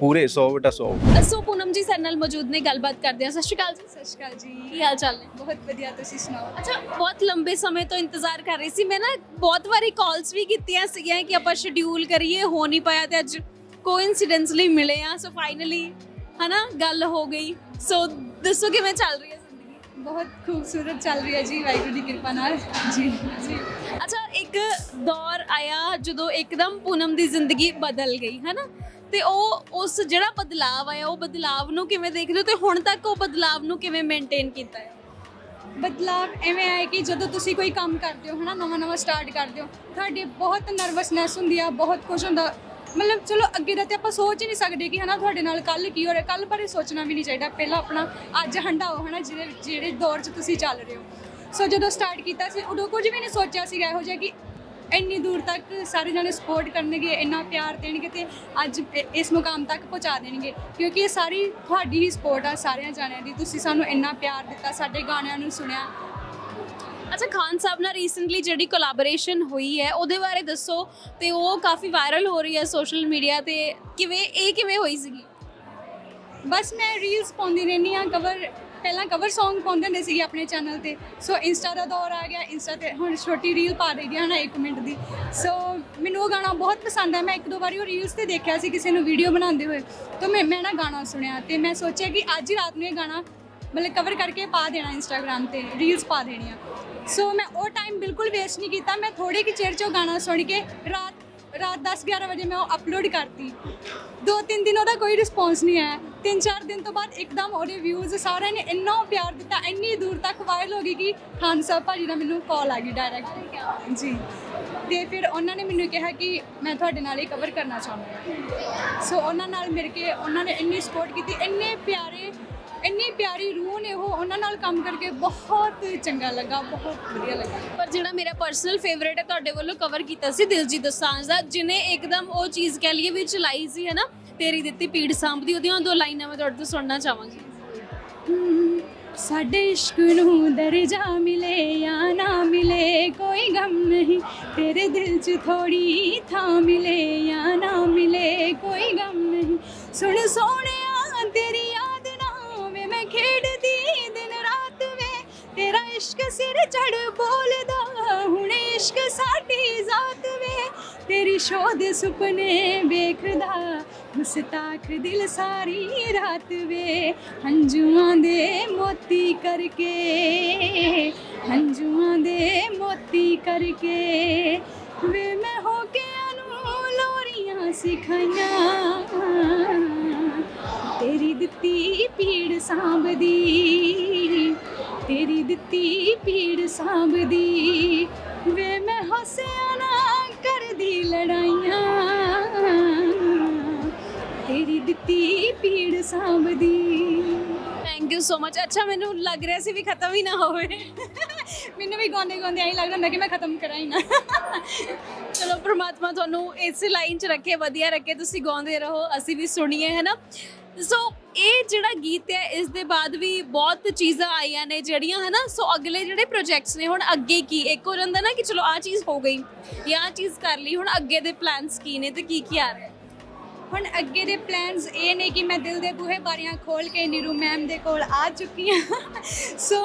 ਪੂਰੇ 100 ਬਟਾ 100 ਸੋ ਪੂਨਮ ਜੀ ਸਾਡੇ ਨਾਲ ਮੌਜੂਦ ਨੇ ਗੱਲਬਾਤ ਕਰਦੇ ਹਾਂ। ਸਤਿ ਸ਼੍ਰੀ ਅਕਾਲ ਜੀ। ਸਤਿ ਸ਼੍ਰੀ ਅਕਾਲ ਜੀ। ਕੀ ਹਾਲ ਚਾਲ ਨੇ? ਬਹੁਤ ਵਧੀਆ ਤੁਸੀਂ ਸੁਣਾਓ? ਅੱਛਾ ਬਹੁਤ ਲੰਬੇ ਸਮੇਂ ਤੋਂ ਇੰਤਜ਼ਾਰ ਕਰ ਰਹੀ ਸੀ। ਮੈਂ ਨਾ ਬਹੁਤ ਵਾਰੀ ਕਾਲਸ ਵੀ ਕੀਤੀਆਂ ਸੀਗੀਆਂ ਕਿ ਆਪਾਂ ਸ਼ਡਿਊਲ ਕਰੀਏ ਹੋ ਨਹੀਂ ਪਾਇਆ ਤੇ ਅੱਜ ਕੋਇਨਸੀਡੈਂਸਲੀ ਮਿਲੇ ਆ ਸੋ ਫਾਈਨਲੀ ਹਨਾ ਗੱਲ ਹੋ ਗਈ। ਸੋ ਦੱਸੋ ਕਿਵੇਂ ਚੱਲ ਰਹੀ ਹੈ ਜ਼ਿੰਦਗੀ? ਬਹੁਤ ਖੂਬਸੂਰਤ ਚੱਲ ਰਹੀ ਹੈ ਜੀ ਵਾਹਿਗੁਰੂ ਦੀ ਕਿਰਪਾ ਨਾਲ। ਜੀ ਜੀ। ਅੱਛਾ ਇੱਕ ਦੌਰ ਆਇਆ ਜਦੋਂ ਇੱਕਦਮ ਪੂਨਮ ਦੀ ਜ਼ਿੰਦਗੀ ਬਦਲ ਗਈ ਹਨਾ? ਤੇ ਉਹ ਉਸ ਜਿਹੜਾ ਬਦਲਾਵ ਆਇਆ, ਉਹ ਬਦਲਾਵ ਨੂੰ ਕਿਵੇਂ ਦੇਖਦੇ ਹੋ ਤੇ ਹੁਣ ਤੱਕ ਉਹ ਬਦਲਾਵ ਨੂੰ ਕਿਵੇਂ ਮੇਨਟੇਨ ਕੀਤਾ ਹੈ? ਬਦਲਾਵ ਐਵੇਂ ਆਇਆ ਕਿ ਜਦੋਂ ਤੁਸੀਂ ਕੋਈ ਕੰਮ ਕਰਦੇ ਹੋ, ਹਨਾ ਨਵਾਂ ਨਵਾਂ ਸਟਾਰਟ ਕਰਦੇ ਹੋ, ਤੁਹਾਡੀ ਬਹੁਤ ਨਰਵਸਨੈਸ ਹੁੰਦੀ ਆ, ਬਹੁਤ ਕੁਝ ਹੁੰਦਾ। ਮਤਲਬ ਚਲੋ, ਅੱਗੇ ਦਾ ਤੇ ਆਪਾਂ ਸੋਚ ਹੀ ਨਹੀਂ ਸਕਦੇ ਕਿ, ਹਨਾ, ਤੁਹਾਡੇ ਨਾਲ ਕੱਲ ਕੀ ਹੋ ਰਿਹਾ ਕੱਲ ਬਾਰੇ ਸੋਚਣਾ ਵੀ ਨਹੀਂ ਚਾਹੀਦਾ। ਪਹਿਲਾਂ ਆਪਣਾ ਅੱਜ ਹੰਡਾਓ ਹਨਾ, ਜਿਹੜੇ ਜਿਹੜੇ ਦੌਰ 'ਚ ਤੁਸੀਂ ਚੱਲ ਰਹੇ ਹੋ। ਸੋ ਜਦੋਂ ਸਟਾਰਟ ਕੀਤਾ ਸੀ, ਉਦੋਂ ਕੁਝ ਵੀ ਨਹੀਂ ਸੋਚਿਆ ਸੀਗਾ, ਇਹੋ ਜਿਹਾ ਕਿ ਇੰਨੀ ਦੂਰ ਤੱਕ ਸਾਰੇ ਜਣੇ ਸਪੋਰਟ ਕਰਨਗੇ ਇੰਨਾ ਪਿਆਰ ਦੇਣਗੇ ਤੇ ਅੱਜ ਇਸ ਮੁਕਾਮ ਤੱਕ ਪਹੁੰਚਾ ਦੇਣਗੇ। ਕਿਉਂਕਿ ਇਹ ਸਾਰੀ ਤੁਹਾਡੀ ਹੀ ਸਪੋਰਟ ਆ ਸਾਰਿਆਂ ਜਾਣਿਆਂ ਦੀ। ਤੁਸੀਂ ਸਾਨੂੰ ਇੰਨਾ ਪਿਆਰ ਦਿੱਤਾ ਸਾਡੇ ਗਾਣਿਆਂ ਨੂੰ ਸੁਣਿਆ। ਅੱਛਾ ਖਾਨ ਸਾਹਿਬ ਨਾਲ ਰੀਸੈਂਟਲੀ ਜਿਹੜੀ ਕੋਲੈਬੋਰੇਸ਼ਨ ਹੋਈ ਹੈ ਉਹਦੇ ਬਾਰੇ ਦੱਸੋ। ਤੇ ਉਹ ਕਾਫੀ ਵਾਇਰਲ ਹੋ ਰਹੀ ਹੈ ਸੋਸ਼ਲ ਮੀਡੀਆ ਤੇ। ਕਿਵੇਂ ਇਹ ਕਿਵੇਂ ਹੋਈ ਸੀਗੀ? ਬਸ ਮੈਂ ਰੀਲਸ ਪਾਉਂਦੀ ਰਹਿੰਦੀ ਆ ਕਵਰ ਪਹਿਲਾਂ ਕਵਰ Song ਪਾਉਂਦੇ ਹੁੰਦੇ ਸੀਗੇ ਆਪਣੇ ਚੈਨਲ ਤੇ। ਸੋ ਇੰਸਟਾ ਦਾ ਦੌਰ ਆ ਗਿਆ ਇੰਸਟਾ ਤੇ ਹੁਣ ਛੋਟੀ ਰੀਲ ਪਾ ਰਹੀ ਆ ਨਾ 1 ਮਿੰਟ ਦੀ। ਸੋ ਮੈਨੂੰ ਉਹ ਗਾਣਾ ਬਹੁਤ ਪਸੰਦ ਹੈ ਮੈਂ ਇੱਕ ਦੋ ਵਾਰੀ ਉਹ ਰੀਲਸ ਤੇ ਦੇਖਿਆ ਸੀ ਕਿਸੇ ਨੂੰ ਵੀਡੀਓ ਬਣਾਉਂਦੇ ਹੋਏ। ਤਾਂ ਮੈਂ ਮੈਂ ਨਾ ਗਾਣਾ ਸੁਣਿਆ ਤੇ ਮੈਂ ਸੋਚਿਆ ਕਿ ਅੱਜ ਹੀ ਰਾਤ ਨੂੰ ਇਹ ਗਾਣਾ ਮਤਲਬ ਕਵਰ ਕਰਕੇ ਪਾ ਦੇਣਾ ਇੰਸਟਾਗ੍ਰam ਤੇ ਰੀਲਸ ਪਾ ਦੇਣੀਆਂ। ਸੋ ਮੈਂ ਉਹ ਟਾਈਮ ਬਿਲਕੁਲ ਵੇਸਟ ਨਹੀਂ ਕੀਤਾ। ਮੈਂ ਥੋੜੇ ਕਿ ਚਿਰ 'ਚ ਉਹ ਗਾਣਾ ਸੁਣ ਕੇ ਰਾਤ ਰਾਤ 10 11 ਵਜੇ ਮੈਂ ਉਹ ਅਪਲੋਡ ਕਰਤੀ। ਦੋ ਤਿੰਨ ਦਿਨ ਉਹਦਾ ਕੋਈ ਰਿਸਪੌਂਸ ਨਹੀਂ ਆਇਆ। ਤਿੰਨ ਚਾਰ ਦਿਨ ਤੋਂ ਬਾਅਦ ਇੱਕਦਮ ਉਹਦੇ ਵਿਊਜ਼ ਸਾਰਿਆਂ ਨੇ ਇੰਨਾ ਪਿਆਰ ਦਿੱਤਾ, ਇੰਨੀ ਦੂਰ ਤੱਕ ਵਾਇਰਲ ਹੋ ਗਈ ਕਿ ਖਾਨ ਸਾਹਿਬ ਭਾਜੀ ਦਾ ਮੈਨੂੰ ਕਾਲ ਆ ਗਈ ਡਾਇਰੈਕਟ ਜੀ। ਤੇ ਫਿਰ ਉਹਨਾਂ ਨੇ ਮੈਨੂੰ ਕਿਹਾ ਕਿ ਮੈਂ ਤੁਹਾਡੇ ਨਾਲ ਇਹ ਕਵਰ ਕਰਨਾ ਚਾਹੁੰਦਾ ਸੋ ਉਹਨਾਂ ਨਾਲ ਮਿਲ ਕੇ ਉਹਨਾਂ ਨੇ ਇੰਨੀ ਸਪੋਰਟ ਕੀਤੀ, ਇੰਨੇ ਪਿਆਰੇ ਉਹਨਾਂ ਨਾਲ ਕੰਮ ਕਰਕੇ ਬਹੁਤ ਚੰਗਾ ਲੱਗਾ ਬਹੁਤ ਵਧੀਆ ਲੱਗਾ। ਪਰ ਜਿਹੜਾ ਮੇਰਾ ਪਰਸਨਲ ਫੇਵਰੇਟ ਹੈ ਤੁਹਾਡੇ ਵੱਲੋਂ ਕਵਰ ਕੀਤਾ ਸੀ ਦਿਲਜੀਤ ਦੋਸਾਂਝ ਦਾ ਜਿਨੇ ਇੱਕਦਮ ਉਹ ਚੀਜ਼ ਕਹਿ ਲਈਏ ਵੀ ਚਲਾਈ ਸੀ ਹੈ ਨਾ? ਤੇਰੀ ਦਿੱਤੀ ਪੀੜ ਸਾਂਭਦੀ ਉਹਦੀਆਂ ਦੋ ਲਾਈਨਾਂ ਮੈਂ ਤੁਹਾਡੇ ਤੋਂ ਸੁਣਨਾ ਚਾਹਾਂਗੀ। ਸਾਡੇ ਇਸ਼ਕ ਨੂੰ ਦਰਜਾ ਮਿਲੇ ਜਾਂ ਨਾ ਮਿਲੇ ਕੋਈ ਗਮ ਨਹੀਂ। ਤੇਰੇ ਦਿਲ 'ਚ ਥੋੜੀ ਥਾਂ ਮਿਲੇ ਜਾਂ ਨਾ ਮਿਲੇ ਕੋਈ ਗਮ ਨਹੀਂ। ਸੁਣ ਸੋਹਣਿਆ ਤੇਰੀ ਯਾਦ ਨਾ ਆਵੇ ਮੈਂ ਖੇਡਦੀ ਤੇਰਾ ਇਸ਼ਕ ਸਿਰ ਚੜ ਬੋਲਦਾ, ਹੁਣ ਇਸ਼ਕ ਸਾਡੀ ਜ਼ਾਤ ਵੇ। ਤੇਰੀ ਸ਼ੋਧ ਸੁਪਨੇ ਵੇਖਦਾ, ਮੁਸਤਾਖ ਦਿਲ ਸਾਰੀ ਰਾਤ ਵੇ। ਹੰਝੂਆਂ ਦੇ ਮੋਤੀ ਕਰਕੇ, ਹੰਝੂਆਂ ਦੇ ਮੋਤੀ ਕਰਕੇ ਵੇ ਮੈਂ ਹੋ ਕੇ ਨੂੰ ਲੋਰੀਆਂ ਸਿਖਾਈਆਂ। ਤੇਰੀ ਦਿੱਤੀ ਪੀੜ ਸਾਂਭਦੀ ਤੇਰੀ ਦਿੱਤੀ ਪੀੜ ਸਾਂਭਦੀ ਵੇ ਮੈਂ ਹੱਸਿਆ ਨਾ ਕਰਦੀ ਲੜਾਈਆਂ। ਤੇਰੀ ਦਿੱਤੀ ਪੀੜ ਸਾਂਭਦੀ। ਥੈਂਕ ਯੂ ਸੋ ਮਚ ਅੱਛਾ, ਮੈਨੂੰ ਲੱਗ ਰਿਹਾ ਸੀ ਵੀ ਖਤਮ ਹੀ ਨਾ ਹੋਵੇ। ਮੈਨੂੰ ਵੀ ਗਾਉਂਦੇ ਗਾਉਂਦੇ ਐਂ ਲੱਗਦਾ ਹੁੰਦਾ ਕਿ ਮੈਂ ਖਤਮ ਕਰਾਂ ਹੀ ਨਾ। ਚਲੋ, ਪ੍ਰਮਾਤਮਾ ਤੁਹਾਨੂੰ ਇਸ ਲਾਈਨ 'ਚ ਰੱਖੇ, ਵਧੀਆ ਰੱਖੇ। ਤੁਸੀਂ ਗਾਉਂਦੇ ਰਹੋ, ਅਸੀਂ ਵੀ ਸੁਣੀਏ, ਹੈ ਨਾ? ਸੋ ਇਹ ਜਿਹੜਾ ਗੀਤ ਹੈ ਇਸ ਦੇ ਬਾਅਦ ਵੀ ਬਹੁਤ ਚੀਜ਼ਾਂ ਆਈਆਂ ਨੇ ਜਿਹੜੀਆਂ ਹੈ ਨਾ ਸੋ ਅਗਲੇ ਜਿਹੜੇ ਪ੍ਰੋਜੈਕਟਸ ਨੇ ਹੁਣ ਅੱਗੇ ਕੀ? ਇੱਕ ਹੋ ਜਾਂਦਾ ਨਾ ਕਿ ਚਲੋ ਆ ਚੀਜ਼ ਹੋ ਗਈ ਜਾਂ ਆਹ ਚੀਜ਼ ਕਰ ਲਈ ਹੁਣ ਅੱਗੇ ਦੇ ਪਲਾਨਸ ਕੀ ਨੇ ਤੇ ਕੀ ਕੀ ਆ ਰਿਹਾ? ਹੁਣ ਅੱਗੇ ਦੇ ਪਲਾਨਸ ਇਹ ਨੇ ਕਿ ਮੈਂ ਦਿਲ ਦੇ ਬੂਹੇ ਬਾਰੀਆਂ ਖੋਲ ਕੇ ਨੀਰੂ ਮੈਮ ਦੇ ਕੋਲ ਆ ਚੁੱਕੀ ਹਾਂ। ਸੋ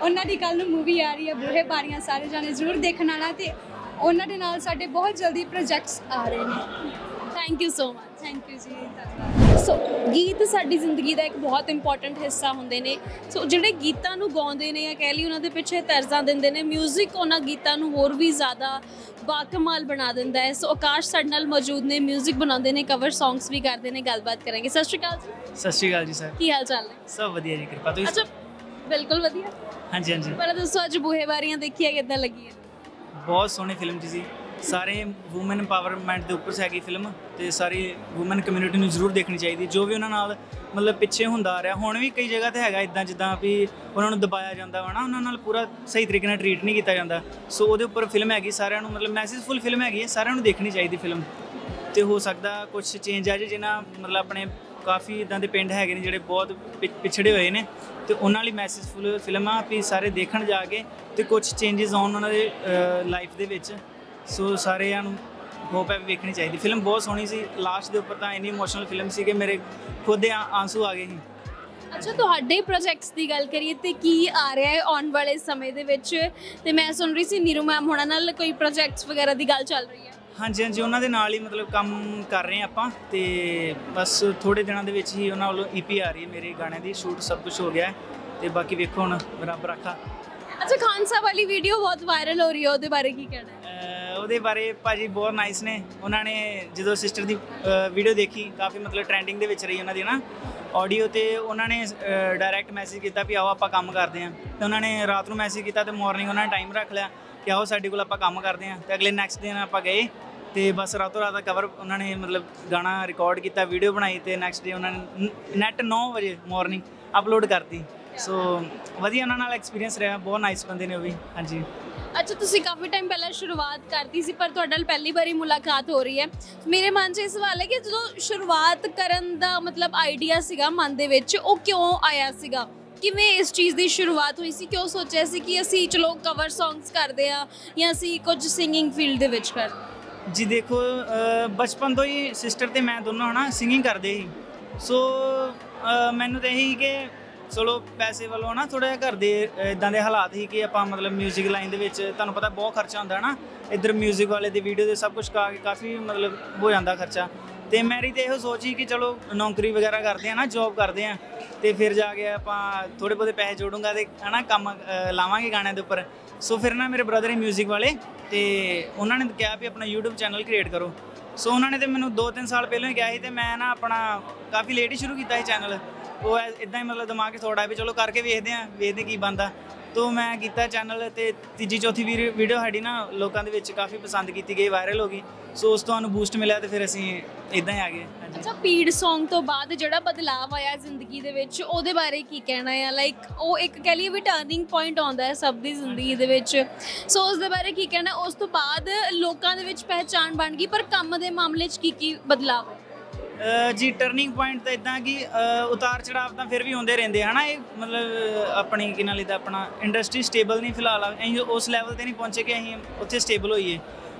ਉਹਨਾਂ ਦੀ ਕੱਲ ਨੂੰ ਮੂਵੀ ਆ ਰਹੀ ਹੈ ਬੂਹੇ ਬਾਰੀਆਂ ਸਾਰੇ ਜਾਣੇ ਜ਼ਰੂਰ ਦੇਖਣ ਆਣਾ ਤੇ ਉਹਨਾਂ ਦੇ ਨਾਲ ਸਾਡੇ ਬਹੁਤ ਜਲਦੀ ਪ੍ਰੋਜੈਕਟਸ ਆ ਰਹੇ ਨੇ। Thank you so much thank you ਜੀ ਧੰਨਵਾਦ ਸੋ ਗੀਤ ਸਾਡੀ ਜ਼ਿੰਦਗੀ ਦਾ ਇੱਕ ਬਹੁਤ ਇੰਪੋਰਟੈਂਟ ਹਿੱਸਾ ਹੁੰਦੇ ਨੇ ਸੋ ਜਿਹੜੇ ਗੀਤਾਂ ਨੂੰ ਗਾਉਂਦੇ ਨੇ ਜਾਂ ਕਹਿ ਲਈ ਉਹਨਾਂ ਦੇ ਪਿੱਛੇ ਤਰਜ਼ਾਂ ਦਿੰਦੇ ਨੇ 뮤직 ਉਹਨਾਂ ਗੀਤਾਂ ਨੂੰ ਹੋਰ ਵੀ ਜ਼ਿਆਦਾ ਬਾਕਮਾਲ ਬਣਾ ਦਿੰਦਾ ਹੈ ਸੋ ਆਕਾਸ਼ ਸਾਡੇ ਨਾਲ ਮੌਜੂਦ ਨੇ 뮤직 ਬਣਾਉਂਦੇ ਨੇ ਕਵਰ ਸੌਂਗਸ ਵੀ ਕਰਦੇ ਨੇ ਗੱਲਬਾਤ ਕਰਾਂਗੇ ਸਤਿ ਸ਼੍ਰੀ ਅਕਾਲ ਜੀ ਸਤਿ ਸ਼੍ਰੀ ਅਕਾਲ ਜੀ ਸਰ ਕੀ ਹਾਲ ਚਾਲ ਨੇ ਸਭ ਵਧੀਆ ਜੀ ਕਿਰਪਾ ਤੁਸੀਂ ਅੱਛਾ ਬਿਲਕੁਲ ਵਧੀਆ ਹਾਂਜੀ ਹਾਂਜੀ ਪਰ ਦੱਸੋ ਅੱਜ ਬੂਹੇ ਬਾਰੀਆਂ ਦੇਖੀ ਹੈ ਕਿੱਦਾਂ ਲੱਗੀ ਹੈ ਬਹੁਤ ਸੋਹਣੀ ਫਿਲਮ ਜੀ ਸਾਰੇ ਔਮਨ ਐਮਪਾਵਰਮੈਂਟ ਦੇ ਉੱਪਰ ਹੈਗੀ ਫਿਲਮ ਤੇ ਸਾਰੀ ਔਮਨ ਕਮਿਊਨਿਟੀ ਨੂੰ ਜ਼ਰੂਰ ਦੇਖਣੀ ਚਾਹੀਦੀ, ਜੋ ਵੀ ਉਹਨਾਂ ਨਾਲ ਮਤਲਬ ਪਿੱਛੇ ਹੁੰਦਾ ਆ ਰਿਹਾ, ਹੁਣ ਵੀ ਕਈ ਜਗ੍ਹਾ ਤੇ ਹੈਗਾ ਇਦਾਂ ਜਿੱਦਾਂ ਵੀ ਉਹਨਾਂ ਨੂੰ ਦਬਾਇਆ ਜਾਂਦਾ ਵਾ ਨਾ, ਉਹਨਾਂ ਨਾਲ ਪੂਰਾ ਸਹੀ ਤਰੀਕੇ ਨਾਲ ਟਰੀਟ ਨਹੀਂ ਕੀਤਾ ਜਾਂਦਾ। ਸੋ ਉਹਦੇ ਉੱਪਰ ਫਿਲਮ ਹੈਗੀ, ਸਾਰਿਆਂ ਨੂੰ ਮਤਲਬ ਮੈਸੇਜਫੁਲ ਫਿਲਮ ਹੈਗੀ ਹੈ, ਸਾਰਿਆਂ ਨੂੰ ਦੇਖਣੀ ਚਾਹੀਦੀ ਫਿਲਮ ਤੇ ਹੋ ਸਕਦਾ ਕੁਝ ਚੇਂਜ ਆ ਜੇ ਜਿਨ੍ਹਾਂ ਮਤਲਬ ਆਪਣੇ ਕਾਫੀ ਇਦਾਂ ਦੇ ਪਿੰਡ ਹੈਗੇ ਨੇ ਜਿਹੜੇ ਬਹੁਤ ਪਿ- ਪਿਛੜੇ ਹੋਏ ਨੇ, ਤੇ ਉਹਨਾਂ ਲਈ ਮੈਸੇਜਫੁਲ ਫਿਲਮਾਂ ਵੀ ਸਾਰੇ ਦੇਖਣ ਜਾ ਕੇ ਤੇ ਕੁਝ ਚੇਂਜਸ ਆਉਣ ਉਹਨਾਂ ਦੇ ਲਾਈਫ ਦੇ ਵਿੱਚ। ਸੋ ਸਾਰਿਆਂ ਨੂੰ ਹੋਪ ਹੈ ਵੀ ਵੇਖਣੀ ਚਾਹੀਦੀ। ਫਿਲਮ ਬਹੁਤ ਸੋਹਣੀ ਸੀ। ਲਾਸਟ ਦੇ ਉੱਪਰ ਤਾਂ ਇੰਨੀ ਇਮੋਸ਼ਨਲ ਫਿਲਮ ਸੀ ਕਿ ਮੇਰੇ ਖੁਦ ਦੇ ਆ- ਆਂਸੂ ਆ ਗਏ ਸੀ। ਅੱਛਾ ਤੁਹਾਡੇ ਪ੍ਰੋਜੈਕਟਸ ਦੀ ਗੱਲ ਕਰੀਏ ਤੇ ਕੀ ਆ ਰਿਹਾ ਹੈ ਆਉਣ ਵਾਲੇ ਸਮੇਂ ਦੇ ਵਿੱਚ? ਤੇ ਮੈਂ ਸੁਣ ਰਹੀ ਸੀ ਨੀਰੂ ਮੈਮ ਹੋਣਾ ਨਾਲ ਕੋਈ ਪ੍ਰੋਜੈਕਟਸ ਵਗੈਰਾ ਦੀ ਗੱਲ ਚੱਲ ਰਹੀ ਹੈ। ਹਾਂਜੀ ਹਾਂਜੀ ਉਹਨਾਂ ਦੇ ਨਾਲ ਹੀ ਮਤਲਬ ਕੰਮ ਕਰ ਰਹੇ ਹਾਂ ਆਪਾਂ ਤੇ ਬਸ ਥੋੜੇ ਦਿਨਾਂ ਦੇ ਵਿੱਚ ਹੀ ਉਹਨਾਂ ਵੱਲੋਂ ਈਪੀ ਆ ਰਹੀ ਹੈ ਮੇਰੇ ਗਾਣੇ ਦੀ। ਸ਼ੂਟ ਸਭ ਕੁਝ ਹੋ ਗਿਆ ਤੇ ਬਾਕੀ ਵੇਖੋ ਹੁਣ ਰੱਬ ਰੱਖਾ। ਅੱਛਾ ਖਾਨ ਸਾਹਿਬ ਵਾਲੀ ਵੀਡੀਓ ਬਹੁਤ ਵਾਇਰਲ ਹੋ ਰਹੀ ਹੈ ਉਹਦੇ ਬਾਰੇ ਕੀ ਕਹਿਣਾ ਹੈ? ਉਹਦੇ ਬਾਰੇ ਭਾਜੀ ਬਹੁਤ ਨਾਈਸ ਨੇ। ਉਹਨਾਂ ਨੇ ਜਦੋਂ ਸਿਸਟਰ ਦੀ ਵੀਡੀਓ ਦੇਖੀ, ਕਾਫੀ ਮਤਲਬ ਟ੍ਰੈਂਡਿੰਗ ਦੇ ਵਿੱਚ ਰਹੀ ਉਹਨਾਂ ਦੀ ਨਾ ਆਡੀਓ ਤੇ ਉਹਨਾਂ ਨੇ ਡਾਇਰੈਕਟ ਮੈਸੇਜ ਕੀਤਾ ਵੀ ਆਓ ਆਪਾਂ ਕੰਮ ਕਰਦੇ ਹਾਂ। ਤੇ ਉਹਨਾਂ ਨੇ ਰਾਤ ਨੂੰ ਮੈਸੇਜ ਕੀਤਾ ਤੇ ਮਾਰਨਿੰਗ ਉਹਨਾਂ ਨੇ ਟਾਈਮ ਰੱਖ ਲਿਆ ਕਿ ਆਓ ਸਾਡੇ ਕੋਲ ਆਪਾਂ ਕੰਮ ਕਰਦੇ ਹਾਂ। ਤੇ ਅਗਲੇ ਨੈਕਸਟ ਦਿਨ ਆਪਾਂ ਗਏ ਤੇ ਬਸ ਰਾਤੋਂ ਰਾਤ ਦਾ ਕਵਰ ਉਹਨਾਂ ਨੇ ਮਤਲਬ ਗਾਣਾ ਰਿਕਾਰਡ ਕੀਤਾ ਵੀਡੀਓ ਬਣਾਈ ਤੇ ਨੈਕਸਟ ਡੇ ਉਹਨਾਂ ਨੇ ਨੈਟ 9 ਵਜੇ ਮਾਰਨਿੰਗ ਅਪਲੋਡ ਕਰਤੀ। ਸੋ ਵਧੀਆ ਉਹਨਾਂ ਨਾਲ ਐਕਸਪੀਰੀਅੰਸ ਰਿਹਾ, ਬਹੁਤ ਨਾਈਸ ਬੰਦੇ ਨੇ ਉਹ ਵੀ। ਹਾਂਜੀ। ਅੱਛਾ, ਤੁਸੀਂ ਕਾਫੀ ਟਾਈਮ ਪਹਿਲਾਂ ਸ਼ੁਰੂਆਤ ਕਰਤੀ ਸੀ, ਪਰ ਤੁਹਾਡੇ ਨਾਲ ਪਹਿਲੀ ਵਾਰੀ ਮੁਲਾਕਾਤ ਹੋ ਰਹੀ ਹੈ। ਮੇਰੇ ਮਨ 'ਚ ਇਹ ਸਵਾਲ ਹੈ ਕਿ ਜਦੋਂ ਸ਼ੁਰੂਆਤ ਕਰਨ ਦਾ ਮਤਲਬ ਆਈਡੀਆ ਸੀਗਾ ਮਨ ਦੇ ਵਿੱਚ, ਉਹ ਕਿਉਂ ਆਇਆ ਸੀਗਾ? ਕਿਵੇਂ ਇਸ ਚੀਜ਼ ਦੀ ਸ਼ੁਰੂਆਤ ਹੋਈ ਸੀ? ਕਿਉਂ ਸੋਚਿਆ ਸੀ ਕਿ ਅਸੀਂ ਚਲੋ ਕਵਰ ਸੌਂਗਸ ਕਰਦੇ ਆ ਜਾਂ ਅਸੀਂ ਕੁਝ ਸਿੰਗਿੰਗ ਫੀਲਡ ਦੇ ਵਿੱਚ ਕਰਦੇ ਜੀ ਦੇਖੋ ਬਚਪਨ ਤੋਂ ਹੀ ਸਿਸਟਰ ਤੇ ਮੈਂ ਦੋਨੋਂ ਹਨਾ ਸਿੰਗਿੰਗ ਕਰਦੇ ਸੀ। ਸੋ ਮੈਨੂੰ ਤਾਂ ਇਹੀ ਕਿ ਚਲੋ ਪੈਸੇ ਵੱਲੋਂ ਨਾ ਥੋੜਾ ਜਿਹਾ ਘਰ ਦੇ ਇਦਾਂ ਦੇ ਹਾਲਾਤ ਸੀ ਕਿ ਆਪਾਂ ਮਤਲਬ 뮤직 ਲਾਈਨ ਦੇ ਵਿੱਚ ਤੁਹਾਨੂੰ ਪਤਾ ਬਹੁਤ ਖਰਚਾ ਹੁੰਦਾ ਨਾ ਇੱਧਰ 뮤직 ਵਾਲੇ ਦੀ ਵੀਡੀਓ ਦੇ ਸਭ ਕੁਝ ਕਾ ਕੇ ਕਾਫੀ ਮਤਲਬ ਹੋ ਜਾਂਦਾ ਖਰਚਾ ਤੇ ਮੇਰੀ ਤੇ ਇਹੋ ਸੋਚ ਸੀ ਕਿ ਚਲੋ ਨੌਕਰੀ ਵਗੈਰਾ ਕਰਦੇ ਆ ਨਾ ਜੌਬ ਕਰਦੇ ਆ ਤੇ ਫਿਰ ਜਾ ਕੇ ਆਪਾਂ ਥੋੜੇ ਬਹੁਤੇ ਪੈਸੇ ਜੋੜੂੰਗਾ ਤੇ ਹਨਾ ਕੰਮ ਅ, ਲਾਵਾਂਗੇ ਗਾਣਿਆਂ ਦੇ ਉੱਪਰ ਸੋ ਫਿਰ ਨਾ ਮੇਰੇ ਬ੍ਰਦਰ ਹੀ 뮤직 ਵਾਲੇ ਤੇ ਉਹਨਾਂ ਨੇ ਕਿਹਾ ਵੀ ਆਪਣਾ YouTube ਚੈਨਲ ਕ੍ਰੀਏਟ ਕਰੋ ਸੋ ਉਹਨਾਂ ਨੇ ਤੇ ਮੈਨੂੰ 2-3 ਸਾਲ ਪਹਿਲਾਂ ਹੀ ਕਿਹਾ ਸੀ ਤੇ ਮੈਂ ਨਾ ਆਪਣਾ ਕਾਫੀ ਲੇਟ ਹੀ ਸ਼ੁਰੂ ਕੀਤਾ ਸੀ ਚੈਨਲ ਉਹ ਇਦਾਂ ਹੀ ਮਤਲਬ ਦਿਮਾਗ 'ਚ ਥੋੜਾ ਵੀ ਚਲੋ ਕਰਕੇ ਵੇਖਦੇ ਆਂ ਵੇਖਦੇ ਕੀ ਬੰਦਾ ਤੋ ਮੈਂ ਕੀਤਾ ਚੈਨਲ ਤੇ ਤੀਜੀ, ਚੌਥੀ ਵੀਡੀਓ ਸਾਡੀ ਨਾ ਲੋਕਾਂ ਦੇ ਵਿੱਚ ਕਾਫੀ ਪਸੰਦ ਕੀਤੀ ਗਈ ਵਾਇਰਲ ਹੋ ਗਈ। ਸੋ ਉਸ ਤੋਂ ਸਾਨੂੰ ਬੂਸਟ ਮਿਲਿਆ ਤੇ ਫਿਰ ਅਸੀਂ ਇਦਾਂ ਹੀ ਆ ਗਏ। ਹਾਂਜੀ। ਅੱਛਾ ਪੀੜ Song ਤੋਂ ਬਾਅਦ ਜਿਹੜਾ ਬਦਲਾਅ ਆਇਆ ਜ਼ਿੰਦਗੀ ਦੇ ਵਿੱਚ, ਉਹਦੇ ਬਾਰੇ ਕੀ ਕਹਿਣਾ ਹੈ ਲਾਈਕ ਉਹ ਇੱਕ ਕਹਿ ਲਈਏ ਵੀ ਟਰਨਿੰਗ ਪੁਆਇੰਟ ਆਉਂਦਾ ਹੈ ਸਭ ਦੀ ਜ਼ਿੰਦਗੀ ਦੇ ਵਿੱਚ। ਸੋ ਉਸ ਦੇ ਬਾਰੇ ਕੀ ਕਹਿਣਾ? ਉਸ ਤੋਂ ਬਾਅਦ ਲੋਕਾਂ ਦੇ ਵਿੱਚ ਪਹਿਚਾਣ ਬਣ ਗਈ, ਪਰ ਕੰਮ ਦੇ ਮਾਮਲੇ 'ਚ ਕੀ ਕੀ ਬਦਲਾਅ ਹੋਇਆ ਜੀ ਟਰਨਿੰਗ ਪੁਆਇੰਟ ਤਾਂ ਇਦਾਂ ਕਿ ਉਤਾਰ ਚੜਾਵ ਤਾਂ ਫਿਰ ਵੀ ਹੁੰਦੇ ਰਹਿੰਦੇ ਹਨਾ? ਇਹ ਮਤਲਬ ਆਪਣੀ ਕੀ ਨਾਲ ਇਹਦਾ ਆਪਣਾ ਇੰਡਸਟਰੀ ਸਟੇਬਲ ਨਹੀਂ ਫਿਲਹਾਲ। ਅਸੀਂ ਉਸ ਲੈਵਲ ਤੇ ਨਹੀਂ ਪਹੁੰਚੇ ਕਿ ਅਸੀਂ ਉੱਥੇ ਸਟੇਬਲ ਹੋਈਏ।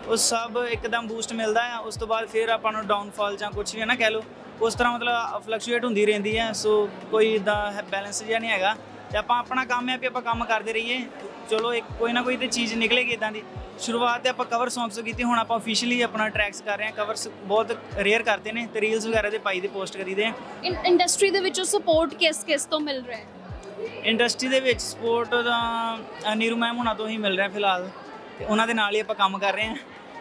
ਉਹ ਸਭ ਇੱਕਦਮ ਬੂਸਟ ਮਿਲਦਾ ਆ, ਉਸ ਤੋਂ ਬਾਅਦ ਫਿਰ ਆਪਾਂ ਨੂੰ ਡਾਊਨਫਾਲ ਜਾਂ ਕੁਝ ਵੀ ਹੈ ਨਾ, ਕਹਿ ਲਓ। ਉਸ ਤਰ੍ਹਾਂ ਮਤਲਬ ਫਲਕਚੁਏਟ ਹੁੰਦੀ ਰਹਿੰਦੀ ਹੈ ਸੋ ਕੋਈ ਇਦਾਂ ਬੈਲੈਂਸ ਜਿਹਾ ਨਹੀਂ ਹੈਗਾ। ਤੇ ਆਪਾਂ ਆਪਣਾ ਕੰਮ ਹੈ ਵੀ ਆਪਾਂ ਕੰਮ ਕਰਦੇ ਰਹੀਏ। ਚਲੋ ਇੱਕ ਕੋਈ ਨਾ ਕੋਈ ਤੇ ਚੀਜ਼ ਨਿਕਲੇਗੀ ਇਦਾਂ ਦੀ। ਸ਼ੁਰੂਆਤ ਤੇ ਆਪਾਂ ਕਵਰ ਤੋਂ ਕੀਤੀ ਹੁਣ ਆਪਾਂ ਅਫੀਸ਼ੀਅਲੀ ਆਪਣਾ ਟਰੈਕਸ ਕਰ ਰਹੇ ਹਾਂ। ਕਵਰਸ ਬਹੁਤ ਰੇਅਰ ਕਰਦੇ ਨੇ ਤੇ ਰੀਲਸ ਵਗੈਰਾ ਦੇ ਪਾਈ ਦੇ ਪੋਸਟ ਕਰੀਦੇ ਆ। ਇੰਡਸਟਰੀ ਦੇ ਵਿੱਚੋਂ ਸਪੋਰਟ ਕਿਸ ਕਿਸ ਤੋਂ ਮਿਲ ਰਿਹਾ ਹੈ? ਇੰਡਸਟਰੀ ਦੇ ਵਿੱਚ ਸਪੋਰਟ ਦਾ ਨੀਰੂ ਮੈਮ ਹੁਣਾਂ ਤੋਂ ਹੀ ਮਿਲ ਰਿਹਾ ਫਿਲਹਾਲ। ਤੇ ਉਹਨਾਂ ਦੇ ਨਾਲ ਹੀ ਆਪਾਂ ਕੰਮ ਕਰ ਰਹੇ ਹਾਂ।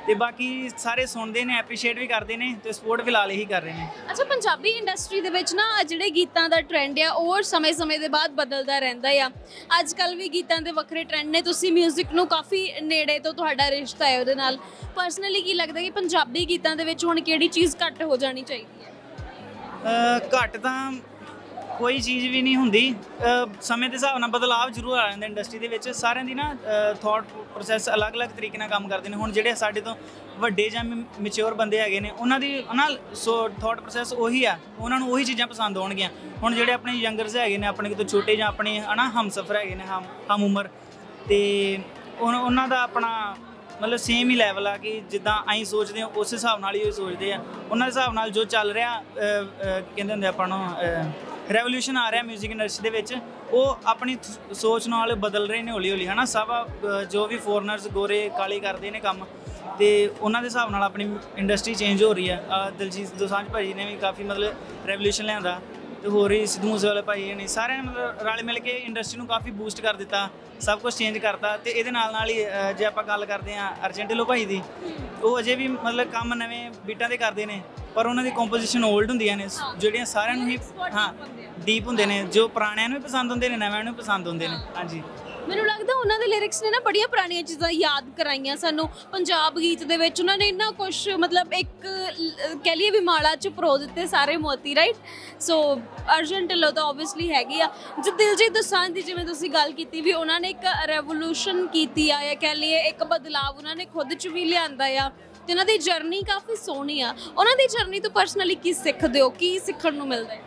ਤੇ ਬਾਕੀ ਸਾਰੇ ਸੁਣਦੇ ਨੇ ਐਪਰੀਸ਼ੀਏਟ ਵੀ ਕਰਦੇ ਨੇ ਤੇ ਸਪੋਰਟ ਫਿਲਹਾਲ ਇਹੀ ਕਰ ਰਹੇ ਨੇ। ਅੱਛਾ ਪੰਜਾਬੀ ਇੰਡਸਟਰੀ ਦੇ ਵਿੱਚ ਨਾ ਜਿਹੜੇ ਗੀਤਾਂ ਦਾ ਟ੍ਰੈਂਡ ਆ ਉਹ ਸਮੇਂ-ਸਮੇਂ ਦੇ ਬਾਅਦ ਬਦਲਦਾ ਰਹਿੰਦਾ ਆ। ਅੱਜ ਕੱਲ ਵੀ ਗੀਤਾਂ ਦੇ ਵੱਖਰੇ ਟ੍ਰੈਂਡ ਨੇ। ਤੁਸੀਂ 뮤직 ਨੂੰ ਕਾਫੀ ਨੇੜੇ ਤੋਂ ਤੁਹਾਡਾ ਰਿਸ਼ਤਾ ਹੈ ਉਹਦੇ ਨਾਲ। ਪਰਸਨਲੀ ਕੀ ਲੱਗਦਾ ਕਿ ਪੰਜਾਬੀ ਗੀਤਾਂ ਦੇ ਵਿੱਚ ਹੁਣ ਕਿਹੜੀ ਚੀਜ਼ ਘੱਟ ਹੋ ਜਾਣੀ ਚਾਹੀਦੀ ਹੈ? ਘੱਟ ਤਾਂ ਕੋਈ ਚੀਜ਼ ਵੀ ਨਹੀਂ ਹੁੰਦੀ। ਸਮੇਂ ਦੇ ਹਿਸਾਬ ਨਾਲ ਬਦਲਾਅ ਜ਼ਰੂਰ ਆ ਜਾਂਦਾ ਇੰਡਸਟਰੀ ਦੇ ਵਿੱਚ। ਸਾਰਿਆਂ ਦੀ ਨਾ ਥਾਟ ਪ੍ਰੋਸੈਸ ਅਲੱਗ-ਅਲੱਗ ਤਰੀਕੇ ਨਾਲ ਕੰਮ ਕਰਦੇ ਨੇ। ਹੁਣ ਜਿਹੜੇ ਸਾਡੇ ਤੋਂ ਵੱਡੇ ਜਾਂ ਮੈਚੁਰ ਬੰਦੇ ਹੈਗੇ ਨੇ, ਉਹਨਾਂ ਦੀ ਨਾ ਸੋ ਥਾਟ ਪ੍ਰੋਸੈਸ ਉਹੀ ਆ। ਉਹਨਾਂ ਨੂੰ ਉਹੀ ਚੀਜ਼ਾਂ ਪਸੰਦ ਆਉਣਗੀਆਂ। ਹੁਣ ਜਿਹੜੇ ਆਪਣੇ ਯੰਗਰਸ ਹੈਗੇ ਨੇ, ਆਪਣੇ ਤੋਂ ਛੋਟੇ ਜਾਂ ਆਪਣੇ ਹਨਾ ਹਮਸਫਰ ਹੈਗੇ ਨੇ, ਹਮ ਹਮ ਉਮਰ, ਤੇ ਉਨ- ਉਹਨਾਂ ਦਾ ਆਪਣਾ ਮਤਲਬ ਸੇਮ ਹੀ ਲੈਵਲ ਆ ਕਿ ਜਿੱਦਾਂ ਅਸੀਂ ਸੋਚਦੇ ਹਾਂ, ਉਸ ਹਿਸਾਬ ਨਾਲ ਹੀ ਉਹ ਸੋਚਦੇ ਆ। ਉਹਨਾਂ ਦੇ ਹਿਸਾਬ ਨਾਲ ਜੋ ਚੱਲ ਰਿਹਾ ਕਹਿੰਦੇ ਹੁੰਦੇ ਆਪਾਂ ਨੂੰ ਰੈਵੋਲੂਸ਼ਨ ਆ ਰਿਹਾ 뮤직 ਇੰਡਸਟਰੀ ਦੇ ਵਿੱਚ। ਉਹ ਆਪਣੀ ਸੋਚ ਨਾਲ ਬਦਲ ਰਹੇ ਨੇ ਹੌਲੀ ਹੌਲੀ, ਹਨਾ? ਸਭ ਜੋ ਵੀ ਫੋਰਨਰਸ ਗੋਰੇ ਕਾਲੇ ਕਰਦੇ ਨੇ ਕੰਮ, ਤੇ ਉਹਨਾਂ ਦੇ ਹਿਸਾਬ ਨਾਲ ਆਪਣੀ ਇੰਡਸਟਰੀ ਚੇਂਜ ਹੋ ਰਹੀ ਹੈ। ਦਲਜੀਤ ਦਿਲਜੀਤ ਦੋਸਾਂਝ ਭਾਜੀ ਨੇ ਵੀ ਕਾਫੀ ਮਤਲਬ ਰੈਵੋਲੂਸ਼ਨ ਲਿਆਂਦਾ। ਤੇ ਹੋਰ ਹੀ ਸਿੱਧੂ ਮੂਸੇਵਾਲੇ ਭਾਈ ਨੇ ਸਾਰਿਆਂ ਨੇ ਮਤਲਬ ਰਲ ਮਿਲ ਕੇ ਇੰਡਸਟਰੀ ਨੂੰ ਕਾਫੀ ਬੂਸਟ ਕਰ ਦਿੱਤਾ ਸਭ ਕੁਝ ਚੇਂਜ ਕਰਤਾ ਤੇ ਇਹਦੇ ਨਾਲ ਨਾਲ ਹੀ ਜੇ ਆਪਾਂ ਗੱਲ ਕਰਦੇ ਹਾਂ ਅਰਜੈਂਟਿਲੋ ਭਾਈ ਦੀ ਉਹ ਅਜੇ ਵੀ ਮਤਲਬ ਕੰਮ ਨਵੇਂ ਬੀਟਾਂ ਤੇ ਕਰਦੇ ਨੇ ਪਰ ਉਹਨਾਂ ਦੀ ਕੰਪੋਜੀਸ਼ਨ 올ਡ ਹੁੰਦੀਆਂ ਨੇ ਜਿਹੜੀਆਂ ਸਾਰਿਆਂ ਨੂੰ ਹੀ ਹਾਂ ਡੀਪ ਹੁੰਦੇ ਨੇ ਜੋ ਪੁਰਾਣਿਆਂ ਨੂੰ ਵੀ ਪਸੰਦ ਹੁੰਦੇ ਨੇ ਨਵਿਆਂ ਨੂੰ ਵੀ ਪਸੰਦ ਹੁੰਦੇ ਨੇ ਹਾਂਜੀ। ਮੈਨੂੰ ਲੱਗਦਾ ਉਹਨਾਂ ਦੇ ਲਿਰਿਕਸ ਨੇ ਨਾ ਬੜੀਆਂ ਪੁਰਾਣੀਆਂ ਚੀਜ਼ਾਂ ਯਾਦ ਕਰਾਈਆਂ ਸਾਨੂੰ। ਪੰਜਾਬ ਗੀਤ ਦੇ ਵਿੱਚ ਉਹਨਾਂ ਨੇ ਇੰਨਾ ਕੁਝ ਮਤਲਬ ਇੱਕ ਕਹਿ ਲਈਏ ਵੀ ਮਾਲਾ ਚ ਪਰੋ ਦਿੱਤੇ ਸਾਰੇ ਮੋਤੀ ਰਾਈਟ ਸੋ ਅਰਜਨ ਢਿੱਲੋਂ ਤਾਂ ਆਬਵੀਅਸਲੀ ਹੈਗੀ ਆ। ਜੇ ਦਿਲਜੀਤ ਦੋਸਾਂਝ ਦੀ ਜਿਵੇਂ ਤੁਸੀਂ ਗੱਲ ਕੀਤੀ ਵੀ ਉਹਨਾਂ ਨੇ ਇੱਕ ਰੈਵੋਲੂਸ਼ਨ ਕੀਤੀ ਆ ਜਾਂ ਕਹਿ ਲਈਏ ਇੱਕ ਬਦਲਾਅ ਉਹਨਾਂ ਨੇ ਖੁਦ ਚ ਵੀ ਲਿਆਂਦਾ ਆ ਤੇ ਉਹਨਾਂ ਦੀ ਜਰਨੀ ਕਾਫੀ ਸੋਹਣੀ ਆ। ਉਹਨਾਂ ਦੀ ਜਰਨੀ ਤੋਂ ਪਰਸਨਲੀ ਕੀ ਸਿੱਖਦੇ ਹੋ? ਕੀ ਸਿੱਖਣ ਨੂੰ ਮਿਲਦਾ ਹੈ?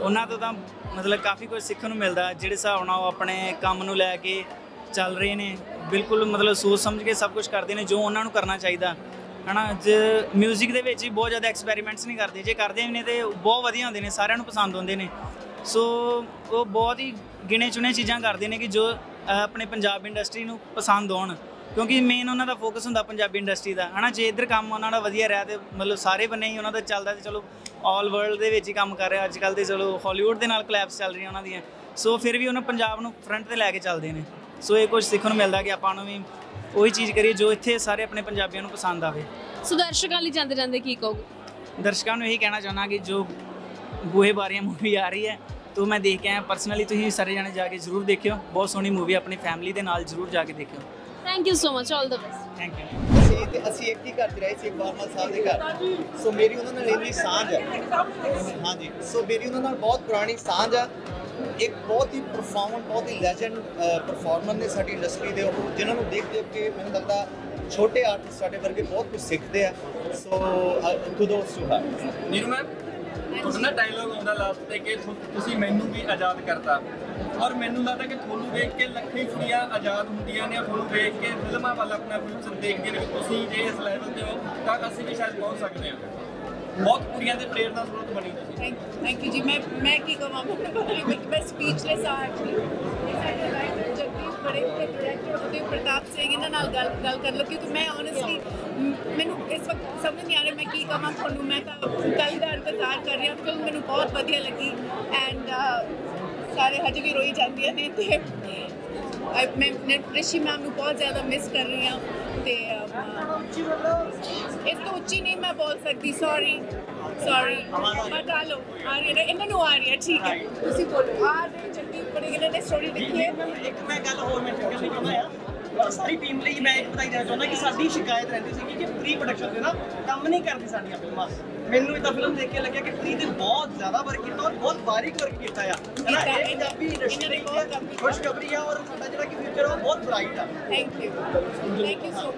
ਉਹਨਾਂ ਤੋਂ ਤਾਂ ਮਤਲਬ ਕਾਫੀ ਕੁਝ ਸਿੱਖਣ ਨੂੰ ਮਿਲਦਾ, ਜਿਹੜੇ ਹਿਸਾਬ ਨਾਲ ਉਹ ਆਪਣੇ ਕੰਮ ਨੂੰ ਲੈ ਕੇ ਚੱਲ ਰਹੇ ਨੇ, ਬਿਲਕੁਲ ਮਤਲਬ ਸੋਚ ਸਮਝ ਕੇ ਸਭ ਕੁਝ ਕਰਦੇ ਨੇ ਜੋ ਉਹਨਾਂ ਨੂੰ ਕਰਨਾ ਚਾਹੀਦਾ। ਹਨਾ, ਜੇ 뮤직 ਦੇ ਵਿੱਚ ਹੀ ਬਹੁਤ ਜ਼ਿਆਦਾ ਐਕਸਪੈਰੀਮੈਂਟਸ ਨਹੀਂ ਕਰਦੇ, ਜੇ ਕਰਦੇ ਵੀ ਨੇ ਤੇ ਬਹੁਤ ਵਧੀਆ ਹੁੰਦੇ ਨੇ, ਸਾਰਿਆਂ ਨੂੰ ਪਸੰਦ ਆਉਂਦੇ ਨੇ। ਸੋ ਉਹ ਬਹੁਤ ਹੀ ਗਿਣੇ ਚੁਣੇ ਚੀਜ਼ਾਂ ਕਰਦੇ ਨੇ ਕਿ ਜੋ ਆਪਣੇ ਪੰਜਾਬ ਇੰਡਸਟਰੀ ਨੂੰ ਪਸੰਦ ਆਉਣ ਕਿਉਂਕਿ ਮੇਨ ਉਹਨਾਂ ਦਾ ਫੋਕਸ ਹੁੰਦਾ ਪੰਜਾਬੀ ਇੰਡਸਟਰੀ ਦਾ ਹਨਾ? ਜੇ ਇੱਧਰ ਕੰਮ ਉਹਨਾਂ ਦਾ ਵਧੀਆ ਰਿਹਾ ਤੇ ਮਤਲਬ ਸਾਰੇ ਬੰਨੇ ਹੀ ਉਹਨਾਂ ਦਾ ਚੱਲਦਾ ਤੇ ਚਲੋ ਆਲ ਵਰਲਡ ਦੇ ਵਿੱਚ ਹੀ ਕੰਮ ਕਰ ਰਿਹਾ। ਅੱਜ ਕੱਲ ਤੇ ਚਲੋ ਹਾਲੀਵੁੱਡ ਦੇ ਨਾਲ ਕਲੈਬਸ ਚੱਲ ਰਹੀਆਂ ਉਹਨਾਂ ਦੀਆਂ। ਸੋ ਫਿਰ ਵੀ ਉਹਨਾਂ ਪੰਜਾਬ ਨੂੰ ਫਰੰਟ ਤੇ ਲੈ ਕੇ ਚੱਲਦੇ ਨੇ। ਸੋ ਇਹ ਕੁਝ ਸਿੱਖਣ ਨੂੰ ਮਿਲਦਾ ਕਿ ਆਪਾਂ ਨੂੰ ਵੀ ਉਹੀ ਚੀਜ਼ ਕਰੀਏ ਜੋ ਇੱਥੇ ਸਾਰੇ ਆਪਣੇ ਪੰਜਾਬੀਆਂ ਨੂੰ ਪਸੰਦ ਆਵੇ। ਸੋ ਦਰਸ਼ਕਾਂ ਲਈ ਜਾਂਦੇ ਜਾਂਦੇ ਕੀ ਕਹੋਗੇ? ਦਰਸ਼ਕਾਂ ਨੂੰ ਇਹੀ ਕਹਿਣਾ ਚਾਹੁੰਦਾ ਕਿ ਜੋ ਬੂਹੇ ਬਾਰੀਆਂ ਮੂਵੀ ਆ ਰਹੀ ਹੈ ਤੋਂ ਮੈਂ ਦੇਖ ਕੇ ਆਇਆ। ਪਰਸਨਲੀ ਤੁਸੀਂ ਸਾਰੇ ਜਣੇ ਜਾ ਕੇ ਜ਼ਰੂਰ ਦੇਖਿਓ। ਬਹੁਤ ਸੋਹਣੀ ਮੂਵੀ ਆਪਣੀ ਫੈਮਿਲੀ ਦੇ ਨਾਲ ਜ਼ਰੂਰ ਜਾ ਕੇ ਦੇਖਿਓ। Thank you so much all the best thank you ਅਸੀਂ ਤੇ ਅਸੀਂ ਇੱਕ ਹੀ ਘਰ 'ਚ ਰਹੇ ਸੀ ਇਕਬਾਲ ਸਾਹਿਬ ਦੇ ਘਰ। ਸੋ ਮੇਰੀ ਉਹਨਾਂ ਨਾਲ ਇੰਨੀ ਸਾਂਝ ਹੈ ਹਾਂਜੀ। ਸੋ ਮੇਰੀ ਉਹਨਾਂ ਨਾਲ ਬਹੁਤ ਪੁਰਾਣੀ ਸਾਂਝ ਆ। ਇੱਕ ਬਹੁਤ ਹੀ ਪ੍ਰੋਫਾਊਂਡ ਬਹੁਤ ਹੀ ਲੈਜੈਂਡ ਪਰਫਾਰਮਰ ਨੇ ਸਾਡੀ ਇੰਡਸਟਰੀ ਦੇ ਉਹ ਜਿਨ੍ਹਾਂ ਨੂੰ ਦੇਖ ਦੇਖ ਕੇ ਮੈਨੂੰ ਲੱਗਦਾ ਛੋਟੇ ਆਰਟਿਸਟ ਸਾਡੇ ਵਰਗੇ ਬਹੁਤ ਕੁਝ ਸਿੱਖਦੇ ਆ। So kudos to her Neeru ma'am? ਤੁਹਾਡਾ ਡਾਇਲੋਗ ਆਉਂਦਾ ਲਾਸਟ ਤੇ ਕਿ ਤੁਸੀਂ ਮੈਨੂੰ ਵੀ ਆਜ਼ਾਦ ਕਰਤਾ। ਔਰ ਮੈਨੂੰ ਲੱਗਦਾ ਕਿ ਤੁਹਾਨੂੰ ਵੇਖ ਕੇ ਲੱਖਾਂ ਕੁੜੀਆਂ ਆਜ਼ਾਦ ਹੁੰਦੀਆਂ ਨੇ, ਤੁਹਾਨੂੰ ਵੇਖ ਕੇ ਫਿਲਮਾਂ ਵੱਲ ਆਪਣਾ ਫਿਊਚਰ ਦੇਖਦੀਆਂ ਨੇ ਤੁਸੀਂ ਜੇ ਇਸ ਲੈਵਲ ਤੇ ਹੋ, ਤਾਂ ਅਸੀਂ ਵੀ ਸ਼ਾਇਦ ਪਹੁੰਚ ਸਕਦੇ ਹਾਂ। ਬਹੁਤ ਕੁੜੀਆਂ ਦੇ ਪ੍ਰੇਰਨਾ ਸਰੋਤ ਬਣੀ ਤੁਸੀਂ। ਥੈਂਕ ਯੂ ਜੀ। ਮੈਂ ਮੈਂ ਕੀ ਕਹਾਂ ਮੈਂ- ਸਪੀਚਲੈਸ ਆ ਐਕਚੁਅਲੀ ਬੜੇ ਡਾਇਰੈਕਟਰ ਉਦੈ ਪ੍ਰਤਾਪ ਸਿੰਘ ਇਹਨਾਂ ਨਾਲ ਗੱਲ ਗੱਲ ਕਰ ਲਓ, ਕਿਉਂਕਿ ਮੈਂ ਓਨੈਸਟਲੀ ਮੈਨੂੰ ਇਸ ਵਕਤ ਸਮਝ ਨਹੀਂ ਆ ਰਿਹਾ ਮੈਂ ਕੀ ਕਹਾਂ ਤੁਹਾਨੂੰ। ਮੈਂ ਤਾਂ ਕੱਲ ਦਾ ਇੰਤਜ਼ਾਰ ਕਰ ਰਹੀ ਹਾਂ, ਫਿਲਮ ਮੈਨੂੰ ਬਹੁਤ ਵਧੀਆ ਲੱਗੀ ਐਂਡ ਸਾਰੇ ਹਜੇ ਵੀ ਰੋਈ ਜਾਂਦੀਆਂ ਨੇ ਤੇ ਮੈਂ ਮੈਂ ਰਿਸ਼ੀ ਮੈਮ ਨੂੰ ਬਹੁਤ ਜ਼ਿਆਦਾ ਮਿਸ ਕਰ ਰਹੀ ਹਾਂ ਤੇ ਅਮ, ਇਸ ਤੋਂ ਉੱਚੀ ਨਹੀਂ ਮੈਂ ਬੋਲ ਸਕਦੀ ਸੌਰੀ ਸੌਰੀ ਬਟ ਆ ਲਓ ਆ ਰਹੀ ਹੈ ਇਹਨਾਂ ਨੂੰ ਆ ਰਹੀ ਹੈ ਠੀਕ ਹੈ ਤੁਸੀਂ ਬੋਲੋ ਆ ਰਹੇ ਜੱਗੀ ਬੜੇ ਨੇ ਆ ਸਾਰੀ ਟੀਮ ਲਈ ਮੈਂ ਇੱਕ ਬਤਾਈ ਦੇਣਾ ਚਾਹੁੰਦਾ ਕਿ ਸਾਡੀ ਸ਼ਿਕਾਇਤ ਰਹਿੰਦੀ ਸੀ ਕਿ ਪ੍ਰੀ ਪ੍ਰੋਡਕਸ਼ਨ ਦੇ ਨਾ ਕੰਮ ਨਹੀਂ ਕਰਦੀ ਸਾਡੀਆਂ ਫਿਲਮਾਂ। ਮੈਨੂੰ ਇਹ ਤਾਂ ਫਿਲਮ ਦੇਖ ਕੇ ਲੱਗਿਆ ਕਿ ਪ੍ਰੀ ਤੇ ਬਹੁਤ ਜ਼ਿਆਦਾ ਵਰਕ ਕੀਤਾ ਔਰ ਬਹੁਤ ਬਾਰੀਕ ਵਰਕ ਕੀਤਾ ਆ। ਹੈ ਨਾ ਇਹ ਪੰਜਾਬੀ ਇੰਡਸਟਰੀ ਲਈ ਬਹੁਤ ਖੁਸ਼ਖਬਰੀ ਆ ਔਰ ਸਾਡਾ ਜਿਹੜਾ ਕਿ ਫਿਊਚਰ ਉਹ ਬਹੁਤ ਬ੍ਰਾਈਟ ਆ। Thank you thank you so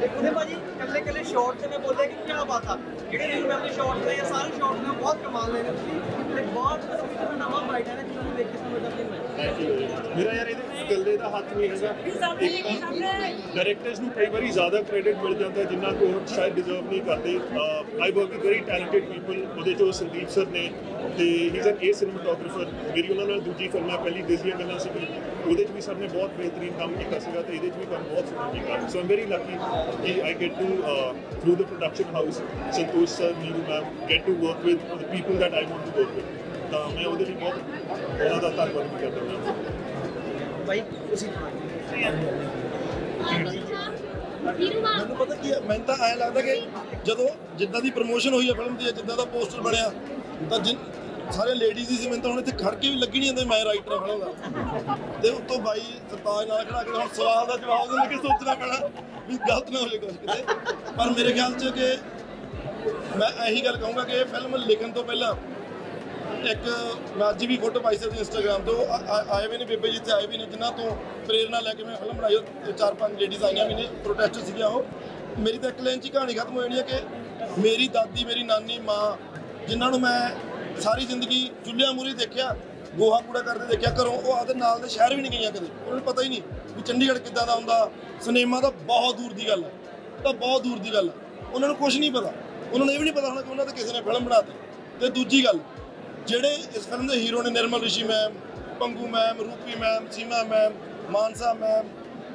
ਤੇ ਉਹਦੇ ਭਾਜੀ ਕੱਲੇ ਕੱਲੇ ਸ਼ਾਟ ਤੇ ਮੈਂ ਬੋਲਿਆ ਕਿ ਕੀ ਬਾਤ ਆ। ਜਿਹੜੇ ਰੀਲ ਮੈਂ ਆਪਣੇ ਸ਼ਾਟ ਨੇ ਜਾਂ ਸਾਰੇ ਸ਼ਾਟ ਨੇ ਬਹੁਤ ਕਮਾਲ ਨੇ। ਤੁਸੀਂ ਤੇ ਬਹੁਤ ਨਵਾਂ ਬ੍ਰਾਈਟ ਹੈ ਜਿਹਨੂੰ ਦੇਖ ਕੇ ਸਮਝ ਆਉਂਦੀ ਮੈਂ ਮੇਰਾ ਯਾਰ ਇਹਦੇ ਇਕੱਲੇ ਦਾ ਹੱਥ ਨਹੀਂ ਹੈਗਾ। ਡਾਇਰੈਕਟਰਸ ਨੂੰ ਕਈ ਵਾਰੀ ਜ਼ਿਆਦਾ ਕ੍ਰੈਡਿਟ ਮਿਲ ਜਾਂਦਾ ਜਿੰਨਾ ਕੋ ਉਹ ਸ਼ਾਇਦ ਡਿਜ਼ਰਵ ਨਹੀਂ ਕਰਦੇ। I work with very talented people ਉਹਦੇ ਚੋਂ ਸੰਦੀਪ ਸਰ ਨੇ ਤੇ ਹੀ ਇਜ਼ ਏ ਸਿਨੇਮੈਟੋਗ੍ਰਾਫਰ ਮੇਰੀ ਉਹਨਾਂ ਨਾਲ ਦੂਜੀ ਫਿਲਮ ਪਹਿਲੀ ਦੇਸੀਆਂ ਗੱਲਾਂ ਸੀ ਉਹਦੇ 'ਚ ਵੀ ਸਰ ਨੇ ਬਹੁਤ ਬਿਹਤਰੀਨ ਕੰਮ ਕੀਤਾ ਸੀਗਾ ਤੇ ਇਹਦੇ 'ਚ ਵੀ ਕੰਮ ਬਹੁਤ ਸੋਹਣਾ ਕੀਤਾ। ਸੋ ਆਮ ਵੈਰੀ ਲੱਕੀ ਕਿ I get to through the production house Santosh sir Neeru ma'am get to work with the people that I want to work with ਤਾਂ ਮੈਂ ਉਹਦੇ ਲਈ ਬਹੁਤ ਉਹਨਾਂ ਦਾ ਧੰਨਵਾਦ ਵੀ ਕਰਦਾ ਹਾਂ। ਬਾਈ, ਤੁਸੀਂ ਮੈਨੂੰ ਪਤਾ ਕੀ ਹੈ, ਮੈਨੂੰ ਤਾਂ ਐਂ ਲੱਗਦਾ ਕਿ ਜਦੋਂ ਜਿੱਦਾਂ ਦੀ ਪ੍ਰੋਮੋਸ਼ਨ ਹੋਈ ਹੈ ਫਿਲਮ ਦੀ, ਜਿੱਦਾਂ ਦਾ ਪੋਸਟਰ ਬਣਿਆ, ਤਾਂ ਸਾਰੇ ਲੇਡੀਜ਼ ਹੀ ਸੀ, ਮੈਨੂੰ ਤਾਂ ਹੁਣ ਇੱਥੇ ਖੜ ਕੇ ਵੀ ਲੱਗੀ ਨਹੀਂ ਜਾਂਦੇ ਮੈਂ ਰਾਈਟਰ ਫਿਲਮ ਦਾ। ਤੇ ਉੱਤੋਂ ਬਾਈ ਸਰਤਾਜ ਨਾਲ ਖੜਾ ਕੇ ਹੁਣ ਸਵਾਲ ਦਾ ਜਵਾਬ ਦੇਣ ਲੱਗੇ, ਸੋਚਣਾ ਪੈਣਾ ਵੀ ਗਲਤ ਨਾ ਹੋ ਜਾਏ ਕੁਝ ਕਿਤੇ। ਪਰ ਮੇਰੇ ਖਿਆਲ 'ਚ ਕਿ ਮੈਂ ਇਹੀ ਗੱਲ ਕਹੂੰਗਾ ਕਿ ਇਹ ਫਿਲਮ ਲਿਖਣ ਤੋਂ ਪਹਿਲਾਂ ਇੱਕ, ਮੈਂ ਅੱਜ ਵੀ ਫੋਟੋ ਪਾਈ ਸੀ ਇੰਸਟਾਗ੍ਰam ਤੋਂ। ਉਹ ਆਏ ਵੀ ਨੇ ਬੇਬੇ ਜੀ ਇੱਥੇ, ਆਏ ਵੀ ਨੇ, ਜਿਨ੍ਹਾਂ ਤੋਂ ਪ੍ਰੇਰਣਾ ਲੈ ਕੇ ਮੈਂ ਫਿਲਮ ਬਣਾਈ। ਚਾਰ ਪੰਜ ਲੇਡੀਜ਼ ਆਈਆਂ ਵੀ ਨੇ ਪ੍ਰੋਟੈਸਟ ਸੀਗੀਆਂ ਉਹ। ਮੇਰੀ ਤਾਂ ਇੱਕ ਲਾਈਨ 'ਚ ਕਹਾਣੀ ਖਤਮ ਹੋ ਜਾਣੀ ਹੈ ਕਿ ਮੇਰੀ ਦਾਦੀ, ਮੇਰੀ ਨਾਨੀ, ਮਾਂ, ਜਿਨ੍ਹਾਂ ਨੂੰ ਮੈਂ ਸਾਰੀ ਜ਼ਿੰਦਗੀ ਚੁੱਲ੍ਹਿਆਂ ਮੂਹਰੇ ਦੇਖਿਆ, ਗੋਹਾ ਕੂੜਾ ਕਰਦੇ ਦੇਖਿਆ, ਘਰੋਂ ਉਹ ਆਦੇ ਨਾਲ ਦੇ ਸ਼ਹਿਰ ਵੀ ਨਹੀਂ ਗਈਆਂ ਕਦੇ। ਉਹਨਾਂ ਨੂੰ ਪਤਾ ਹੀ ਨਹੀਂ ਵੀ ਚੰਡੀਗੜ੍ਹ ਕਿੱਦਾਂ ਦਾ ਹੁੰਦਾ। ਸਿਨੇਮਾ ਤਾਂ ਬਹੁਤ ਦੂਰ ਦੀ ਗੱਲ ਹੈ ਤਾਂ ਬਹੁਤ ਦੂਰ ਦੀ ਗੱਲ ਹੈ ਉਹਨਾਂ ਨੂੰ ਕੁਝ ਨਹੀਂ ਪਤਾ। ਉਹਨਾਂ ਨੂੰ ਇਹ ਵੀ ਨਹੀਂ ਪਤਾ ਹੋਣਾ ਕਿ ਉਹਨਾਂ ਤੇ ਕਿਸੇ ਨੇ ਫਿਲਮ ਬਣਾਤੀ। ਤੇ ਦੂਜੀ ਗੱਲ ਜਿਹੜੇ ਇਸ ਫਿਲਮ ਦੇ ਹੀਰੋ ਨੇ Nirmal Rishi ma'am Pangu ma'am Rupi ma'am Seema ma'am Mansa ma'am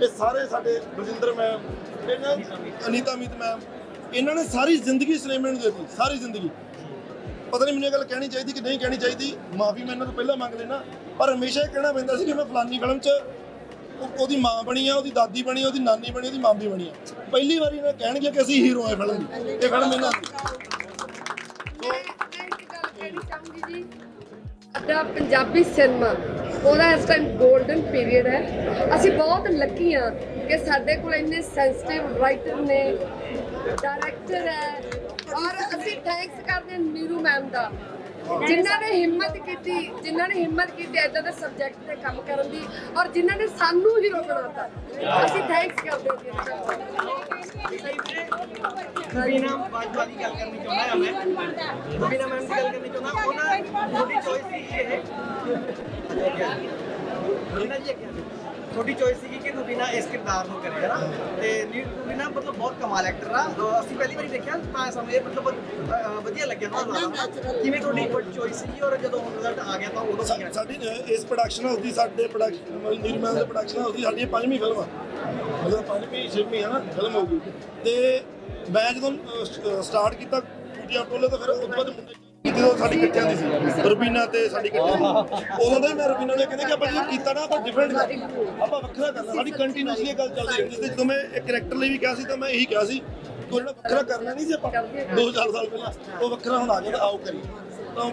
ਇਹ ਸਾਰੇ ਸਾਡੇ ਬਲਜਿੰਦਰ ਮੈਮ ਇਹਨਾਂ ਅਨੀਤਾ ਮੀਤ ਮੈਮ ਇਹਨਾਂ ਨੇ ਸਾਰੀ ਜ਼ਿੰਦਗੀ ਸਿਨੇਮੇ ਨੂੰ ਦਿੱਤੀ, ਸਾਰੀ ਜ਼ਿੰਦਗੀ। ਪਤਾ ਨਹੀਂ ਮੈਨੂੰ ਇਹ ਗੱਲ ਕਹਿਣੀ ਚਾਹੀਦੀ ਕਿ ਨਹੀਂ ਕਹਿਣੀ ਚਾਹੀਦੀ, ਮਾਫੀ ਮੈਂ ਇਹਨਾਂ ਤੋਂ ਪਹਿਲਾਂ ਮੰਗ ਲੈਣਾ ਪਰ ਹਮੇਸ਼ਾ ਇਹ ਕਹਿਣਾ ਪੈਂਦਾ ਸੀ ਕਿ ਮੈਂ ਫਲਾਨੀ ਫਿਲਮ 'ਚ ਉਹਦੀ ਮਾਂ ਬਣੀ ਆ, ਉਹਦੀ ਦਾਦੀ ਬਣੀ ਉਹਦੀ ਨਾਨੀ ਬਣੀ ਉਹਦੀ ਮਾਮੀ ਬਣੀ ਆ। ਪਹਿਲੀ ਵਾਰੀ ਇਹਨਾਂ ਕਹਿਣਗੇ ਕਿ ਅਸੀਂ ਹੀਰੋ ਆ ਫਿਲਮ ਦੀ, ਇਹ ਫਿਲਮ ਇਹਨਾਂ ਦੀ। ਕਹਿਣੀ ਚਾਹੂੰਗੀ ਜੀ? ਸਾਡਾ ਪੰਜਾਬੀ ਸਿਨੇਮਾ ਉਹਦਾ ਇਸ ਟਾਈਮ 골ਡਨ ਪੀਰੀਅਡ ਹੈ। ਅਸੀਂ ਬਹੁਤ ਲੱਕੀ ਆ ਕਿ ਸਾਡੇ ਕੋਲ ਇੰਨੇ ਸੈਂਸਿਟਿਵ ਰਾਈਟਰ ਨੇ ਡਾਇਰੈਕਟਰ ਹੈ। ਔਰ ਅਸੀਂ ਥੈਂਕਸ ਕਰਦੇ ਹਾਂ ਨੀਰੂ ਮੈਮ ਦਾ। ਜਿਨ੍ਹਾਂ ਨੇ ਹਿੰਮਤ ਕੀਤੀ ਜਿਨ੍ਹਾਂ ਨੇ ਹਿੰਮਤ ਕੀਤੀ ਐਦਾਂ ਦੇ ਸਬਜੈਕਟ ਤੇ ਕੰਮ ਕਰਨ ਦੀ ਔਰ ਜਿਨ੍ਹਾਂ ਨੇ ਸਾਨੂੰ ਹੀਰੋ ਬਣਾਤਾ ਅਸੀਂ ਥੈਂਕਸ ਕਰਦੇ ਹਾਂ ਜੀ। ਰਵੀਨਾ ਬਾਜਵਾ ਦੀ ਗੱਲ ਕਰਨੀ ਚਾਹੁੰਦਾ ਹਾਂ ਮੈਂ। ਰਵੀਨਾ ਮੈਮ ਦੀ ਗੱਲ ਕਰਨੀ ਚਾਹੁੰਦਾ ਉਹਨਾਂ ਤੁਹਾਡੀ ਚੋਇਸ ਸੀ ਇਹ ਅੱਗੇ ਆ ਜਾਓ। ਤੁਹਾਡੀ ਚੋਇਸ ਸੀ ਕਿ ਰਵੀਨਾ ਇਸ ਕਿਰਦਾਰ ਨੂੰ ਕਰੇ ਹੈ ਨਾ ਤੇ ਨੀ- ਰਵੀਨਾ ਮਤਲਬ ਬਹੁਤ ਕਮਾਲ ਐਕਟਰ ਆ। ਅਹ ਅਸੀਂ ਪਹਿਲੀ ਵਾਰੀ ਦੇਖਿਆ ਤਾਂ ਸਾਨੂੰ ਇਹ ਮਤਲਬ ਅਹ, ਅਹ, ਵਧੀਆ ਲੱਗਿਆ ਤੁਹਾਨੂੰ ਕਿਵੇਂ ਤੁਹਾਡੀ ਚੋਇਸ ਸੀ ਔਰ ਜਦੋਂ ਰਿਜ਼ਲਟ ਆ ਗਿਆ ਤਾਂ ਉਦੋਂ ਕੀ ਸਾ- ਸਾਡੀ ਅਹ, ਇਸ ਪ੍ਰੋਡਕਸ਼ਨ ਹਾਊਸ ਦੀ ਸਾਡੇ ਪ੍ਰੋਡਕਸ਼ਨ ਨਿਰਮਲ ਦੇ ਪ੍ਰੋਡਕਸ਼ਨ ਹਾਊਸ ਦੀ ਸਾਡੀ ਇਹ ਪੰਜਵੀਂ ਫਿਲਮ। ਆ ਮਤਲਬ ਪੰਜਵੀਂ ਛੇਵੀਂ ਹੈ ਨਾ ਫਿਲਮ ਹੋ ਗਈ ਤੇ ਮੈਂ ਜਦੋਂ ਸਟਾਰਟ ਕੀਤਾ ਕੁਟੀਆਂ ਟੋਲੇ ਤਾਂ ਫਿਰ ਉਸ ਤੋਂ ਬਾਅਦ ਮੁੰਡੇ ਜਦੋਂ ਸਾਡੀ ਇਕੱਠਿਆਂ ਦੀ ਸੀ ਰੁਬੀਨਾ ਤੇ ਸਾਡੀ ਇਕੱਠਿਆਂ ਦੀ। ਉਦੋਂ ਦਾ ਮੈਂ ਰੁਬੀਨਾ ਨੇ ਕਹਿੰਦੇ ਕਿ ਆਪਾਂ ਜਦੋਂ ਕੀਤਾ ਨਾ ਆਪਾਂ ਡਿਫਰੈਂਟ ਆਪਾਂ ਵੱਖਰਾ ਕਰਨਾ ਸਾਡੀ ਕੰਟੀਨਿਊਸਲੀ ਗੱਲ ਚੱਲਦੀ ਰਹਿੰਦੀ ਸੀ। ਜਦੋਂ ਮੈਂ ਇੱਕ ਕੈਰੈਕਟਰ ਲਈ ਵੀ ਕਿਹਾ ਸੀ ਤਾਂ ਮੈਂ ਇਹੀ ਕਿਹਾ ਸੀ ਕਿ ਉਹ ਜਿਹੜਾ ਵੱਖਰਾ ਕਰਨਾ ਨਹੀਂ ਸੀ ਆਪਾਂ 2000 ਸਾਲ ਪਹਿਲਾਂ ਉਹ ਵੱਖਰਾ ਹੁਣ ਆ ਗਿਆ ਤਾਂ ਆਓ ਕਰੀਏ। ਤਾਂ ਉਹ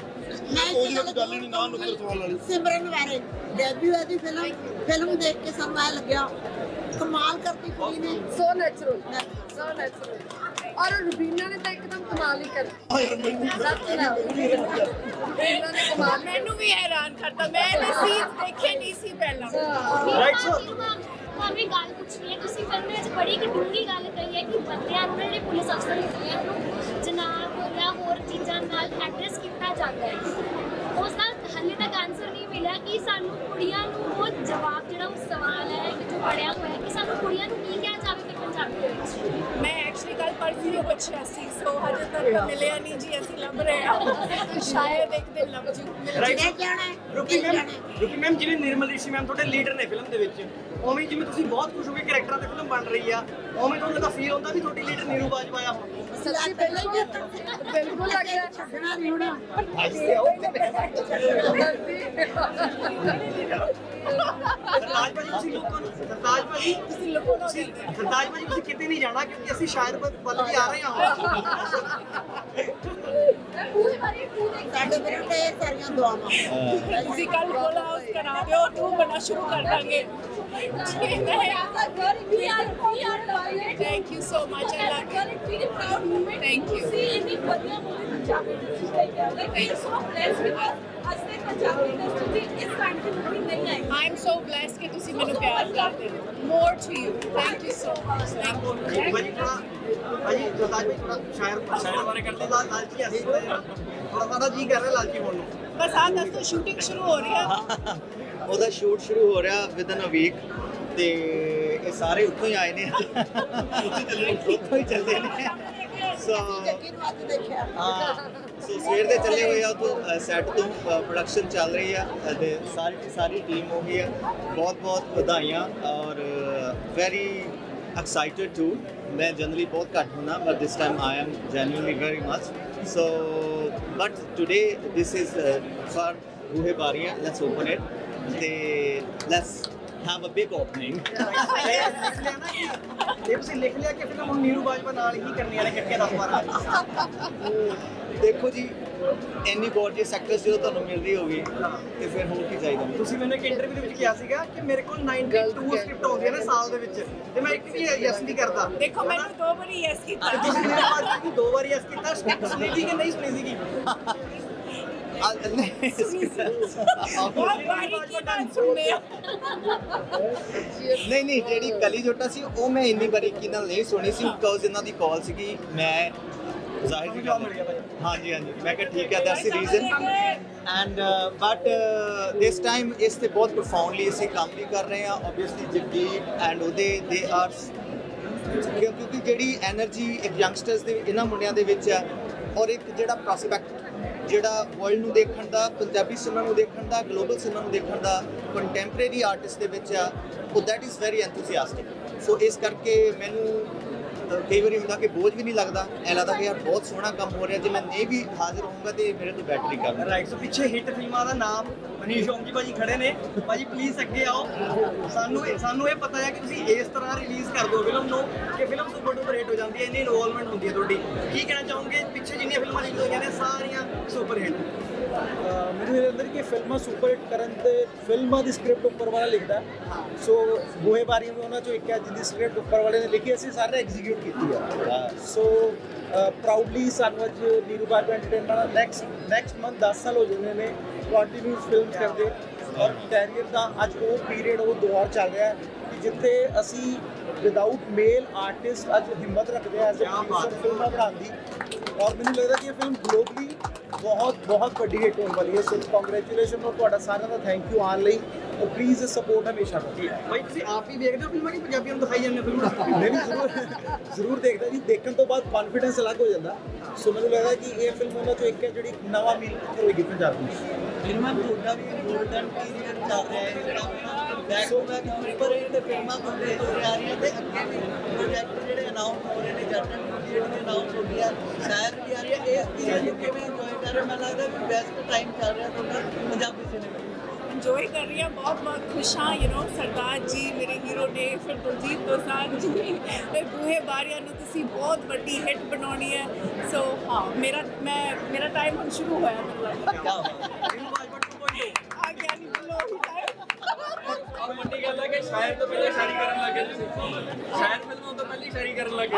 ਜਿਹੀ ਗੱਲ ਹੀ ਨਹੀਂ ਨਾ ਨੁਕਰ ਸਵਾਲ ਵਾਲੀ ਸਿਮਰਨ ਬਾਰੇ ਡੈਬਿਊ ਹੈ ਦੀ ਫਿਲਮ ਫਿਲਮ ਦੇਖ ਕੇ ਸਾਨੂੰ ਲੱਗਿਆ ਕਮਾਲ ਕਰਦੀ ਕੁੜੀ ਨੇ। ਸੋ ਨੈਚੁਰਲ ਸੋ ਨੈਚੁਰਲ ਔਰ ਰੁਬੀਨਾ ਨੇ ਤਾਂ ਇੱਕਦਮ ਕਮਾਲ ਹੀ ਕਰ ਸੱਚ ਨਾ ਰੁਬੀਨਾ ਨੇ ਕਮਾਲ ਮੈਨੂੰ ਵੀ ਹੈਰਾਨ ਕਰਤਾ ਮੈਂ ਇਹ ਸੀਨ ਦੇਖੇ ਨਹੀਂ ਸੀ ਪਹਿਲਾਂ। ਰਾਈਟ ਤੁਹਾਨੂੰ ਵੀ ਗੱਲ ਪੁੱਛਣੀ ਹੈ। ਤੁਸੀਂ ਫਿਲਮ ਦੇ ਵਿੱਚ ਬੜੀ ਇੱਕ ਡੂੰਘੀ ਗੱਲ ਕਹੀ ਹੈ ਕਿ ਬੰਦਿਆਂ ਨੂੰ ਨਾ ਜਿਹੜੇ ਪੁਲਿਸ ਅਫਸਰ ਹੁੰਦੇ ਆ ਉਹਨੂੰ ਜਨਾਬ ਜਾਂ ਹੋਰ ਚੀਜ਼ਾਂ ਨਾਲ ਐਡਰੈਸ ਕੀਤਾ ਜਾਂਦਾ ਹੈ। ਉਸ ਦਾ ਹਾਲੇ ਤੱਕ ਆਨਸਰ ਨਹੀਂ ਮਿਲਿਆ ਕਿ ਸਾਨੂੰ ਕੁੜੀਆਂ ਨੂੰ ਉਹ ਜਵਾਬ ਜਿਹੜਾ ਉਹ ਸਵਾਲ ਹੈ ਜੋ ਪੜਿਆ ਹੋਇਆ ਹੈ ਕਿ ਸਾਨੂੰ ਕੁੜੀਆਂ ਨੂੰ ਕੀ ਕਿਹਾ ਜਾਵੇ ਪੰਜਾਬੀ ਵਿੱਚ? ਮੈਂ ਕੱਲ ਪਰਸੋਂ ਪੁੱਛਿਆ ਸੀ ਸੋ ਹਜੇ ਤੱਕ ਮਿਲਿਆ ਨਹੀਂ ਜੀ ਅਸੀਂ ਲੱਭ ਰਹੇ ਹਾਂ। ਸ਼ਾਇਦ ਇੱਕ ਦਿਨ ਲੱਭ ਜੂ ਰਾਈਟ ਰੁਕੀ ਮੈਮ ਰੁਕੀ ਮੈਮ ਜਿਵੇਂ ਨਿਰਮਲ ਰਿਸ਼ੀ ਮੈਮ ਤੁਹਾਡੇ ਲੀਡਰ ਨੇ ਫਿਲਮ ਦੇ ਵਿੱਚ ਉਵੇਂ ਜਿਵੇਂ ਤੁਸੀਂ ਬਹੁਤ ਖੁਸ਼ ਹੋ ਕੇ ਕੈਰੈਕਟਰਾਂ ਤੇ ਫਿਲਮ ਬਣ ਰਹੀ ਆ ਉਵੇਂ ਤੁਹਾਨੂੰ ਤਾਂ ਫੀਲ ਹੁੰਦਾ ਵੀ ਤੁਹਾਡੀ ਲੀਡਰ ਨੀਰੂ ਬਾਜਵਾ ਆ। ਸੱਚੀ ਪਹਿਲਾਂ ਹੀ ਬਿਲਕੁਲ ਲੱਗ ਰਿਹਾ। ਛੱਡਣਾ ਨਹੀਂ ਹੋਣਾ ਸਰਤਾਜ ਭਾਜੀ ਤੁਸੀਂ ਲੋਕਾਂ ਨੂੰ ਸਰਤਾਜ ਭਾਜੀ ਤੁਸੀਂ ਲੋਕਾਂ ਨੂੰ ਸਰਤਾਜ ਭਾਜੀ ਤੁਸੀਂ ਕਿਤੇ ਨਹੀਂ ਜਾਣਾ ਕਿਉਂਕਿ ਅਸੀਂ ਸ਼ਾਇਦ ਵੱਲ ਵੀ ਆ ਰਹੇ ਹਾਂ। ਸਾਡੇ ਬਰੇਟੇ ਸਾਰੀਆਂ ਦੁਆਵਾਂ ਤੁਸੀਂ ਕੱਲ ਕੋਲ ਹਾਊਸ ਕਰਾ ਦਿਓ ਟੂ ਬਣਾ ਸ਼ੁਰੂ ਕਰ ਦਾਂਗੇ। Thank you so much I love you thank you ਤੁਸੀਂ ਇੰਨੀ ਵਧੀਆ ਮੂਵੀ ਪੰਜਾਬੀ ਇੰਡਸਟਰੀ ਲੈ ਕੇ ਆਏ ਵੀ ਸੋ ਬlesed ਬਿਕਾਜ਼ ਅੱਜ ਤੱਕ ਪੰਜਾਬੀ ਇੰਡਸਟਰੀ ਦੀ ਇਸ kind ਦੀ ਮੂਵੀ ਨਹੀਂ ਆਈ ਆਈ ਐਮ ਸੋ ਬlesed ਕਿ ਤੁਸੀਂ ਮੈਨੂੰ ਪਿਆਰ ਕਰਦੇ ਹੋ more to you thank you so much thank you ਭਾਜੀ ਸਰਤਾਜ ਭਾਈ ਥੋੜਾ ਸ਼ਾਇਰ ਸ਼ਾਇਰ ਬਾਰੇ ਕਰਦੇ ਲਾਲ ਲਾਲਚੀ ਆ ਥੋੜਾ ਸਾਡਾ ਜੀ ਕਰ ਰਿਹਾ ਲਾਲਚੀ ਨੂੰ ਬਸ ਆ ਦੱਸੋ ਸ਼ੂਟਿੰਗ ਸ਼ੁਰੂ ਹੋ ਰਹੀ ਹੈ ਉਹਦਾ ਸ਼ੂਟ ਸ਼ੁਰੂ ਹੋ ਰਿਹਾ ਵਿਦ ਇਨ ਅ ਵੀਕ ਤੇ ਇਹ ਸਾਰੇ ਉੱਥੋਂ ਹੀ ਆਏ ਨੇ। ਉੱਥੋਂ ਹੀ ਚੱਲੇ ਨੇ। ਸੋ ਹਾਂ ਸੋ ਸਵੇਰ ਦੇ ਚੱਲੇ ਹੋਏ ਆ ਉਥੋਂ ਸੈੱਟ ਤੋਂ ਪ੍ਰੋਡਕਸ਼ਨ ਚੱਲ ਰਹੀ ਆ ਤੇ ਸਾਰੀ ਦੀ ਸਾਰੀ ਟੀਮ ਹੋ ਗਈ ਆ। ਬਹੁਤ ਬਹੁਤ ਵਧਾਈਆਂ ਔਰ ਵੈਰੀ ਐਕਸਾਈਟਡ ਟੂ ਮੈਂ ਜਨਰਲੀ ਬਹੁਤ ਘੱਟ ਹੁੰਦਾ but this time I am genuinely very much so but today this is for Boohe Bariyan let's open it ਤੇ let's have a big opening. ਇਹ ਤੁਸੀਂ ਲਿਖ ਲਿਆ ਕਿ ਫਿਲਮ ਹੁਣ ਨੀਰੂ ਬਾਜਵਾ ਨਾਲ ਹੀ ਕਰਨੀ ਵਾਲੇ ਕਿੱਕੇ 10 12 ਦੇਖੋ ਜੀ ਇੰਨੀ ਗੋਰਜੀਅਸ ਐਕਟਰਸ ਜਦੋਂ ਤੁਹਾਨੂੰ ਮਿਲ ਰਹੀ ਹੋਗੀ ਤੇ ਫਿਰ ਹੋਰ ਕੀ ਚਾਹੀਦਾ ਤੁਸੀਂ ਮੈਨੂੰ ਇੱਕ ਇੰਟਰਵਿਊ ਦੇ ਵਿੱਚ ਕਿਹਾ ਸੀਗਾ ਕਿ ਮੇਰੇ ਕੋਲ 92 ਸਕ੍ਰਿਪਟ ਆਉਂਦੀਆਂ ਨੇ ਸਾਲ ਦੇ ਵਿੱਚ। ਤੇ ਮੈਂ ਇੱਕ ਵੀ ਯੈਸ ਨਹੀਂ ਕਰਦਾ। ਦੇਖੋ ਮੈਨੂੰ ਦੋ ਵਾਰੀ ਯੈਸ ਕੀਤਾ। ਤੁਸੀਂ ਮੇਰੇ ਪਾਸ ਦੋ ਵਾਰੀ ਯੈਸ ਕੀਤਾ ਸਕ੍ਰਿਪਟ ਸੁਣੀ ਸੀ ਕਿ ਨਹੀਂ ਸੁਣੀ ਸੀਗੀ? ਨਹੀਂ ਨਹੀਂ, ਜਿਹੜੀ ਕਲੀ ਜੋਟਾ ਸੀ, ਉਹ ਮੈਂ ਇੰਨੀ ਬਰੀਕੀ ਨਾਲ ਨਹੀਂ ਸੁਣੀ ਸੀ ਬਿਕਾਜ਼ ਇਹਨਾਂ ਦੀ ਕਾਲ ਸੀਗੀ, ਮੈਂ ਜ਼ਾਹਿਰ ਜੀ ਜਵਾਬ ਹਾਂਜੀ ਹਾਂਜੀ, ਮੈਂ ਕਿਹਾ ਠੀਕ ਹੈ that's the reason and but this time ਇਸ ਤੇ ਬਹੁਤ ਪ੍ਰੋਫਾਉਂਡਲੀ ਅਸੀਂ ਕੰਮ ਵੀ ਕਰ ਰਹੇ ਹਾਂ ਆਬਵੀਅਸਲੀ ਜਗਦੀਪ ਐਂਡ ਉਹਦੇ ਦੇ ਆਰ ਕਿਉਂਕਿ ਜਿਹੜੀ એનર્ਜੀ ਇੱਕ ਯੰਗਸਟਰਸ ਦੇ, ਇਹਨਾਂ ਮੁੰਡਿਆਂ ਦੇ ਵਿੱਚ ਹੈ, ਔਰ ਇੱਕ ਜਿਹੜਾ ਪ੍ਰੋਸਪੈਕਟ ਜਿਹੜਾ ਵਰਲਡ ਨੂੰ ਦੇਖਣ ਦਾ, ਪੰਜਾਬੀ ਸਿਨੇਮਾ ਨੂੰ ਦੇਖਣ ਦਾ ਗਲੋਬਲ ਸਿਨੇਮਾ ਨੂੰ ਦੇਖਣ ਦਾ ਕੰਟੈਂਪਰੇਰੀ ਆਰਟਿਸਟ ਦੇ ਵਿੱਚ ਆ, ਉਹ that is very enthusiastic so ਇਸ ਕਰਕੇ ਮੈਨੂੰ ਅ, ਕਈ ਵਾਰੀ ਹੁੰਦਾ ਕਿ ਬੋਝ ਵੀ ਨਹੀਂ ਲੱਗਦਾ। ਐ ਲੱਗਦਾ ਕਿ ਯਾਰ ਬਹੁਤ ਸੋਹਣਾ ਕੰਮ ਹੋ ਰਿਹਾ ਜੇ ਮੈਂ ਨਹੀਂ ਵੀ ਹਾਜ਼ਰ ਹੋਊਂਗਾ ਤੇ ਮੇਰੇ ਤੋਂ ਬੈਟਰ ਹੀ ਰਾਈਟ ਸੋ ਪਿੱਛੇ ਹਿੱਟ ਫਿਲਮਾਂ ਦਾ ਨਾਮ ਮਨੀਸ਼ ਓਮ ਜੀ ਭਾਜੀ ਖੜੇ ਨੇ। ਭਾਜੀ ਪਲੀਜ਼ ਅੱਗੇ ਆਓ। ਸਾਨੂੰ ਸਾਨੂੰ ਇਹ ਪਤਾ ਹੈ ਕਿ ਤੁਸੀਂ ਇਸ ਤਰ੍ਹਾਂ ਰਿਲੀਜ਼ ਕਰ ਦਿਓ ਫਿਲਮ ਨੂੰ ਕਿ ਫਿਲਮ ਸੁਪਰ ਡੂਪਰ ਹਿੱਟ ਹੋ ਜਾਂਦੀ ਹੈ ਇੰਨੀ ਇਨਵੋਲਵਮੈਂਟ ਹੁੰਦੀ ਹੈ ਤੁਹਾਡੀ। ਕੀ ਕਹਿਣਾ ਚਾਹੋਗੇ? ਪਿੱਛੇ ਜਿੰਨੀਆਂ ਫਿਲਮਾਂ ਰਿਲੀਜ਼ ਹੋਈਆਂ ਨੇ ਸਾਰੀਆਂ ਸੁਪਰ ਹਿੱਟ ਮੈਨੂੰ ਇਹ ਅੰਦਰ ਕਿ ਫਿਲਮਾਂ ਸੁਪਰ ਹਿੱਟ ਕਰਨ ਤੇ ਫਿਲਮਾਂ ਦੀ ਸਕ੍ਰਿਪਟ ਉੱਪਰ ਵਾਲਾ ਲਿਖਦਾ। ਸੋ ਗੋਹੇ ਬਾਰੀ ਵੀ ਉਹਨਾਂ ਚੋਂ ਇੱਕ ਹੈ ਜਿਹਦੀ ਸਕ੍ਰਿਪਟ ਉੱਪਰ ਵਾਲੇ ਨੇ ਲਿਖੀ, ਅਸੀਂ ਸਾਰੇ ਐਗਜ਼ੀਕਿਊਟ ਕੀਤੀ ਆ। ਸੋ ਪ੍ਰਾਊਡਲੀ ਸਾਨੂੰ ਅੱਜ Neeru Baba entertainment next next month 10 ਸਾਲ ਹੋ ਜਾਣੇ ਨੇ ਕੰਟੀਨਿਊਸ ਫਿਲਮਸ ਕਰਦੇ। ਔਰ ਕੈਰੀਅਰ ਦਾ ਅੱਜ ਉਹ ਪੀਰੀਅਡ ਉਹ ਦੌਰ ਚੱਲ ਰਿਹਾ ਹੈ ਕਿ ਜਿੱਥੇ ਅਸੀਂ ਵਿਦਆਊਟ ਮੇਲ ਆਰਟਿਸਟ ਅੱਜ ਹਿੰਮਤ ਰੱਖਦੇ ਆ ਐਜ਼ ਅ ਪ੍ਰੋਡਿਊਸਰ ਫਿਲਮਾਂ ਬਣਾਉਣ ਦੀ। ਔਰ ਮੈਨੂੰ ਲੱਗਦਾ ਕਿ ਇਹ ਫਿਲਮ ਗਲੋਬਲੀ ਬਹੁਤ ਬਹੁਤ ਵੱਡੀ ਹਿੱਟ ਹੋਣ ਵਾਲੀ ਹੈ। ਸੋ ਕੰਗ੍ਰੈਚੁਲੇਸ਼ਨ ਔਰ ਤੁਹਾਡਾ ਸਾਰਿਆਂ ਦਾ। ਥੈਂਕ ਯੂ ਆਉਣ ਲਈ। ਔਰ ਪਲੀਜ਼ ਸਪੋਰਟ ਹਮੇਸ਼ਾ ਕਰੋ। ਭਾਈ ਤੁਸੀਂ ਆਪ ਹੀ ਦੇਖਦੇ ਹੋ ਫਿਲਮਾਂ ਕਿ ਪੰਜਾਬੀਆਂ ਨੂੰ ਦਿਖਾਈ ਜਾਂਦੇ ਹੋ ਫਿਲਮਾਂ? ਨਹੀਂ ਨਹੀਂ ਜ਼ਰੂਰ ਜ਼ਰੂਰ ਦੇਖਦਾ ਜੀ। ਦੇਖਣ ਤੋਂ ਬਾਅਦ ਕੌਨਫੀਡੈਂਸ ਅਲੱਗ ਹੋ ਜਾਂਦਾ। ਸੋ ਮੈਨੂੰ ਲੱਗਦਾ ਕਿ ਇਹ ਫਿਲਮ ਉਹਨਾਂ ਚੋਂ ਇੱਕ ਹੈ ਜਿਹੜੀ ਨਵਾਂ ਮੀਲ ਹੋਏਗੀ ਪੰਜਾਬੀ ਫਿਲਮਾਂ ਤੁਹਾਡਾ ਵੀ ਗੋਲਡਨ ਪੀਰੀਅਡ ਚੱਲ ਰਿਹਾ ਹੈ। ਜਿਹੜਾ back to back super hit ਫਿਲਮਾਂ ਤੁਹਾਡੇ ਹੋ ਆ ਰਹੀਆਂ ਤੇ ਅੱਗੇ ਵੀ ਪ੍ਰੋਜੈਕਟ ਜਿਹੜੇ ਅਨਾਉਂਸ ਹੋ ਰਹੇ ਨੇ ਜੱਟ ਐਂਡ ਜਿਹੜੀ ਅਨਾਉਂਸ ਹੋ ਗਿਆ ਸ਼ਾਇਦ ਵੀ ਆ ਰਹੀ ਹੈ ਇਸ ਪੀਰੀਅਡ ਨੂੰ ਕਿਵੇਂ ਇੰਜੋਏ ਕਰ ਰਹੇ? ਮੈਨੂੰ ਲੱਗਦਾ ਵੀ ਬੈਸਟ ਟਾਈਮ ਚੱਲ ਰਿਹਾ ਤੁਹਾਡਾ ਪੰਜਾਬੀ ਸਿਨੇਮਾ ਇੰਜੋਏ ਕਰ ਰਹੀ ਹਾਂ ਬਹੁਤ ਬਹੁਤ ਖੁਸ਼ ਹਾਂ ਯੂ نو ਸਰਦਾਰ ਜੀ ਮੇਰੇ ਹੀਰੋ ਨੇ ਫਿਰ ਦਲਜੀਤ ਦੋਸਾਂਝ ਜੀ ਤੇ ਬੂਹੇ ਬਾਰੀਆਂ ਨੂੰ ਤੁਸੀਂ ਬਹੁਤ ਵੱਡੀ ਹਿੱਟ ਬਣਾਉਣੀ ਹੈ। ਸੋ ਹਾਂ ਮੇਰਾ ਮੈਂ ਮੇਰਾ ਟਾਈਮ ਹੁਣ ਸ਼ੁਰੂ ਹੋਇਆ ਮੈਨੂੰ ਆ ਗਿਆ ਨਹੀਂ ਬੋਲੋ ਔਰ ਵੱਡੀ ਗੱਲ ਹੈ ਕਿ ਸ਼ਾਇਰ ਤੋਂ ਪਹਿਲਾਂ ਸ਼ਾਇਰੀ ਕਰਨ ਲੱਗੇ ਤੁਸੀਂ ਸ਼ਾਇਰ ਫਿਲਮਾਂ ਤੋਂ ਪਹਿਲਾਂ ਹੀ ਸ਼ਾਇਰੀ ਕਰਨ ਲੱਗੇ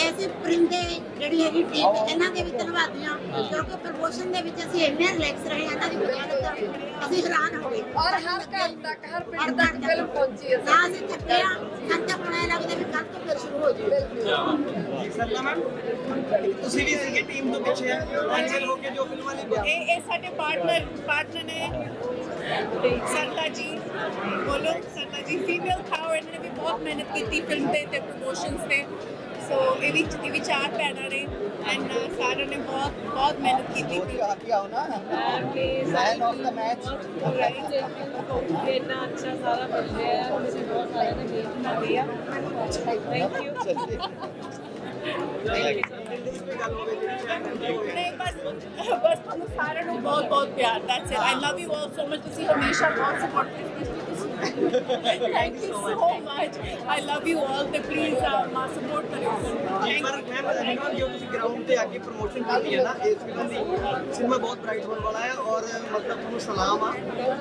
ਐਸੇ ਪਰਿੰਦੇ ਜਿਹੜੀ ਹੈਗੀ ਟੀਮ ਇਹਨਾਂ ਦੇ ਵੀ ਧੰਨਵਾਦੀ ਹਾਂ ਕਿਉਂਕਿ ਪ੍ਰਮੋਸ਼ਨ ਦੇ ਵਿੱਚ ਅਸੀਂ ਇੰਨੇ ਰਿਲੈਕਸ ਰਹੇ ਇਹਨਾਂ ਦੀ ਮਿਹਨਤ ਅਸੀਂ ਹੈਰਾਨ ਹੋ ਗਏ ਔਰ ਹਰ ਘਰ ਤੱਕ ਹਰ ਪਿੰਡ ਤੱਕ ਫਿਲਮ ਪਹੁੰਚੀ ਹੈ ਨਾ ਅਸੀਂ ਥੱਕੇ ਹਾਂ ਸਾਨੂੰ ਤਾਂ ਹੁਣ ਐਂ ਲੱਗਦਾ ਵੀ ਕੱਲ ਤੋਂ ਫਿਰ ਸ਼ੁਰੂ ਹੋ ਜਾਊ ਜੀ ਸਰਲਾ ਮੈਮ ਤੁਸੀਂ ਵੀ ਸੀਗੇ ਟੀਮ ਤੋਂ ਪਿੱਛੇ ਆ ਐਂਜਲ ਹੋ ਕੇ ਜੋ ਫਿਲਮਾਂ ਲਈ ਇਹ ਇਹ ਸਾਡੇ ਪਾਰਟਨਰ ਪਾਰਟਨਰ ਨੇ ਸਰਲਾ ਜੀ ਬੋਲੋ ਸਰਲਾ ਜੀ ਫੀਮੇਲ ਪਾਵਰ ਇਹਨਾਂ ਨੇ ਵੀ ਬਹੁਤ ਮਿਹਨਤ ਕੀਤੀ ਫਿਲਮ ਤੇ ਤੇ ਪ੍ਰੋਮੋਸ਼ਨਸ ਤੇ। ਸੋ ਇਹ ਵੀ ਇਹ ਵੀ ਚਾਰ ਭੈਣਾਂ ਨੇ ਐਂਡ ਸਾਰਿਆਂ ਨੇ ਬਹੁਤ ਬਹੁਤ ਮਿਹਨਤ ਕੀਤੀ। ਆ ਕੇ ਆਓ ਨਾ ਮੈਨ ਆਫ ਦਾ ਮੈਚ ਇੰਨਾ ਅੱਛਾ ਸਾਰਾ ਬਣ ਰਿਹਾ ਤੁਸੀਂ ਬਹੁਤ ਸਾਰਿਆਂ ਨੇ ਮਿਹਨਤ ਕਰ ਰਹੀ ਆ ਥੈਂਕ ਯੂ ਨਹੀਂ ਬਸ ਬਸ ਤੁਹਾਨੂੰ ਸਾਰਿਆਂ ਨੂੰ ਬਹੁਤ ਬਹੁਤ ਪਿਆਰ that's it I love you all so much ਤੁਸੀਂ ਹਮੇਸ਼ਾ ਬਹੁਤ ਸਪੋਰਟ ਕਰਦੇ thank you so much I love you all ਤੇ ਪਲੀਜ਼ ਮਾ ਸਪੋਰਟ ਕਰਿਓ ਜੀ ਪਰ ਮੈਮ ਅਨਿਕਾ ਜੋ ਤੁਸੀਂ ਗਰਾਊਂਡ ਤੇ ਆ ਕੇ ਪ੍ਰੋਮੋਸ਼ਨ ਕੀਤੀ ਹੈ ਨਾ ਇਸ ਫਿਲਮ ਦੀ ਸਿਨੇਮਾ ਬਹੁਤ ਬ੍ਰਾਈਟ ਹੋਣ ਵਾਲਾ ਹੈ ਔਰ ਮਤਲਬ ਤੁਹਾਨੂੰ ਸਲਾਮ ਆ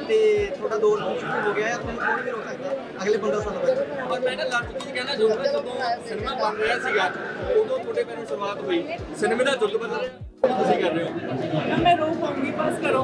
ਤੇ ਤੁਹਾਡਾ ਦੌਰ ਸ਼ੁਰੂ ਹੋ ਗਿਆ ਹੈ ਤੁਹਾਨੂੰ ਕੋਈ ਵੀ ਰੋਕ ਸਕਦਾ ਅਗਲੇ 15 ਸਾਲ ਤੱਕ ਔਰ ਮੈਂ ਨਾ ਲਾਸਟ ਚੀਜ਼ ਕਹਿਣਾ ਚਾਹੁੰਦਾ ਜਦੋਂ ਸਿਨੇਮਾ ਬਣ ਰਿਹਾ ਸੀਗਾ ਉਦੋਂ ਤੁਹਾਡੇ ਪੈਰੋਂ ਸ਼ੁਰੂਆਤ ਹੋਈ ਸਿਨੇਮੇ ਦਾ ਯੁੱਗ ਬਦਲ ਰਿਹਾ ਤੁਸੀਂ ਕਰ ਰਹੇ ਹੋ ਮੈਂ ਰੋ ਪਾਉਂਗੀ ਬਸ ਕਰੋ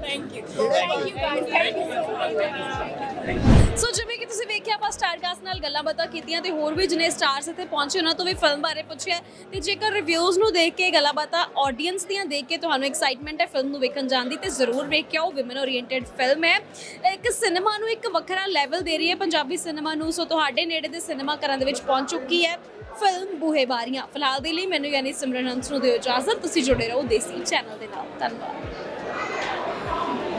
plain shirt Nili shirt thank you thank you guys thank you so much so ਜਿਵੇਂ ਕਿ ਤੁਸੀਂ ਵੇਖਿਆ ਆਪਾਂ ਸਟਾਰਕਾਸਟ ਨਾਲ ਗੱਲਾਂ ਬਾਤਾਂ ਕੀਤੀਆਂ ਤੇ ਹੋਰ ਵੀ ਜਿਨੇ ਸਟਾਰਸ ਇੱਥੇ ਪਹੁੰਚੇ ਉਹਨਾਂ ਤੋਂ ਵੀ ਫਿਲਮ ਬਾਰੇ ਪੁੱਛਿਆ ਤੇ ਜੇਕਰ ਰਿਵਿਊਜ਼ ਨੂੰ ਦੇਖ ਕੇ ਗੱਲਾਂ ਬਾਤਾਂ ਆਡੀਅנס ਦੀਆਂ ਦੇਖ ਕੇ ਤੁਹਾਨੂੰ ਐਕਸਾਈਟਮੈਂਟ ਹੈ ਫਿਲਮ ਨੂੰ ਵੇਖਣ ਜਾਣ ਦੀ ਤੇ ਜ਼ਰੂਰ ਵੇਖ ਕੇ ਆਓ। ਔਮਨ ਓਰੀਐਂਟਡ ਫਿਲਮ ਹੈ। ਇੱਕ ਸਿਨੇਮਾ ਨੂੰ ਇੱਕ ਵੱਖਰਾ ਲੈਵਲ ਦੇ ਰਹੀ ਹੈ ਪੰਜਾਬੀ ਸਿਨੇਮਾ ਨੂੰ। ਸੋ ਤੁਹਾਡੇ ਨੇੜੇ ਦੇ ਸਿਨੇਮਾ ਘਰਾਂ ਦੇ ਵਿੱਚ ਪਹੁੰਚ ਚੁੱਕੀ ਹੈ ਫਿਲਮ ਬੂਹੇ ਬਾਰੀਆਂ ਫਿਲਹਾਲ ਦੇ ਲਈ ਮੈਨੂੰ ਯਾਨੀ ਸਿਮਰਨ ਹੰਸ ਨੂੰ ਦਿਓ ਇਜਾਜ਼ਤ। ਤੁਸੀਂ ਜੁੜੇ ਰਹੋ ਦੇਸੀ ਚੈਨਲ ਦੇ ਨਾਲ। ਧੰਨਵਾਦ।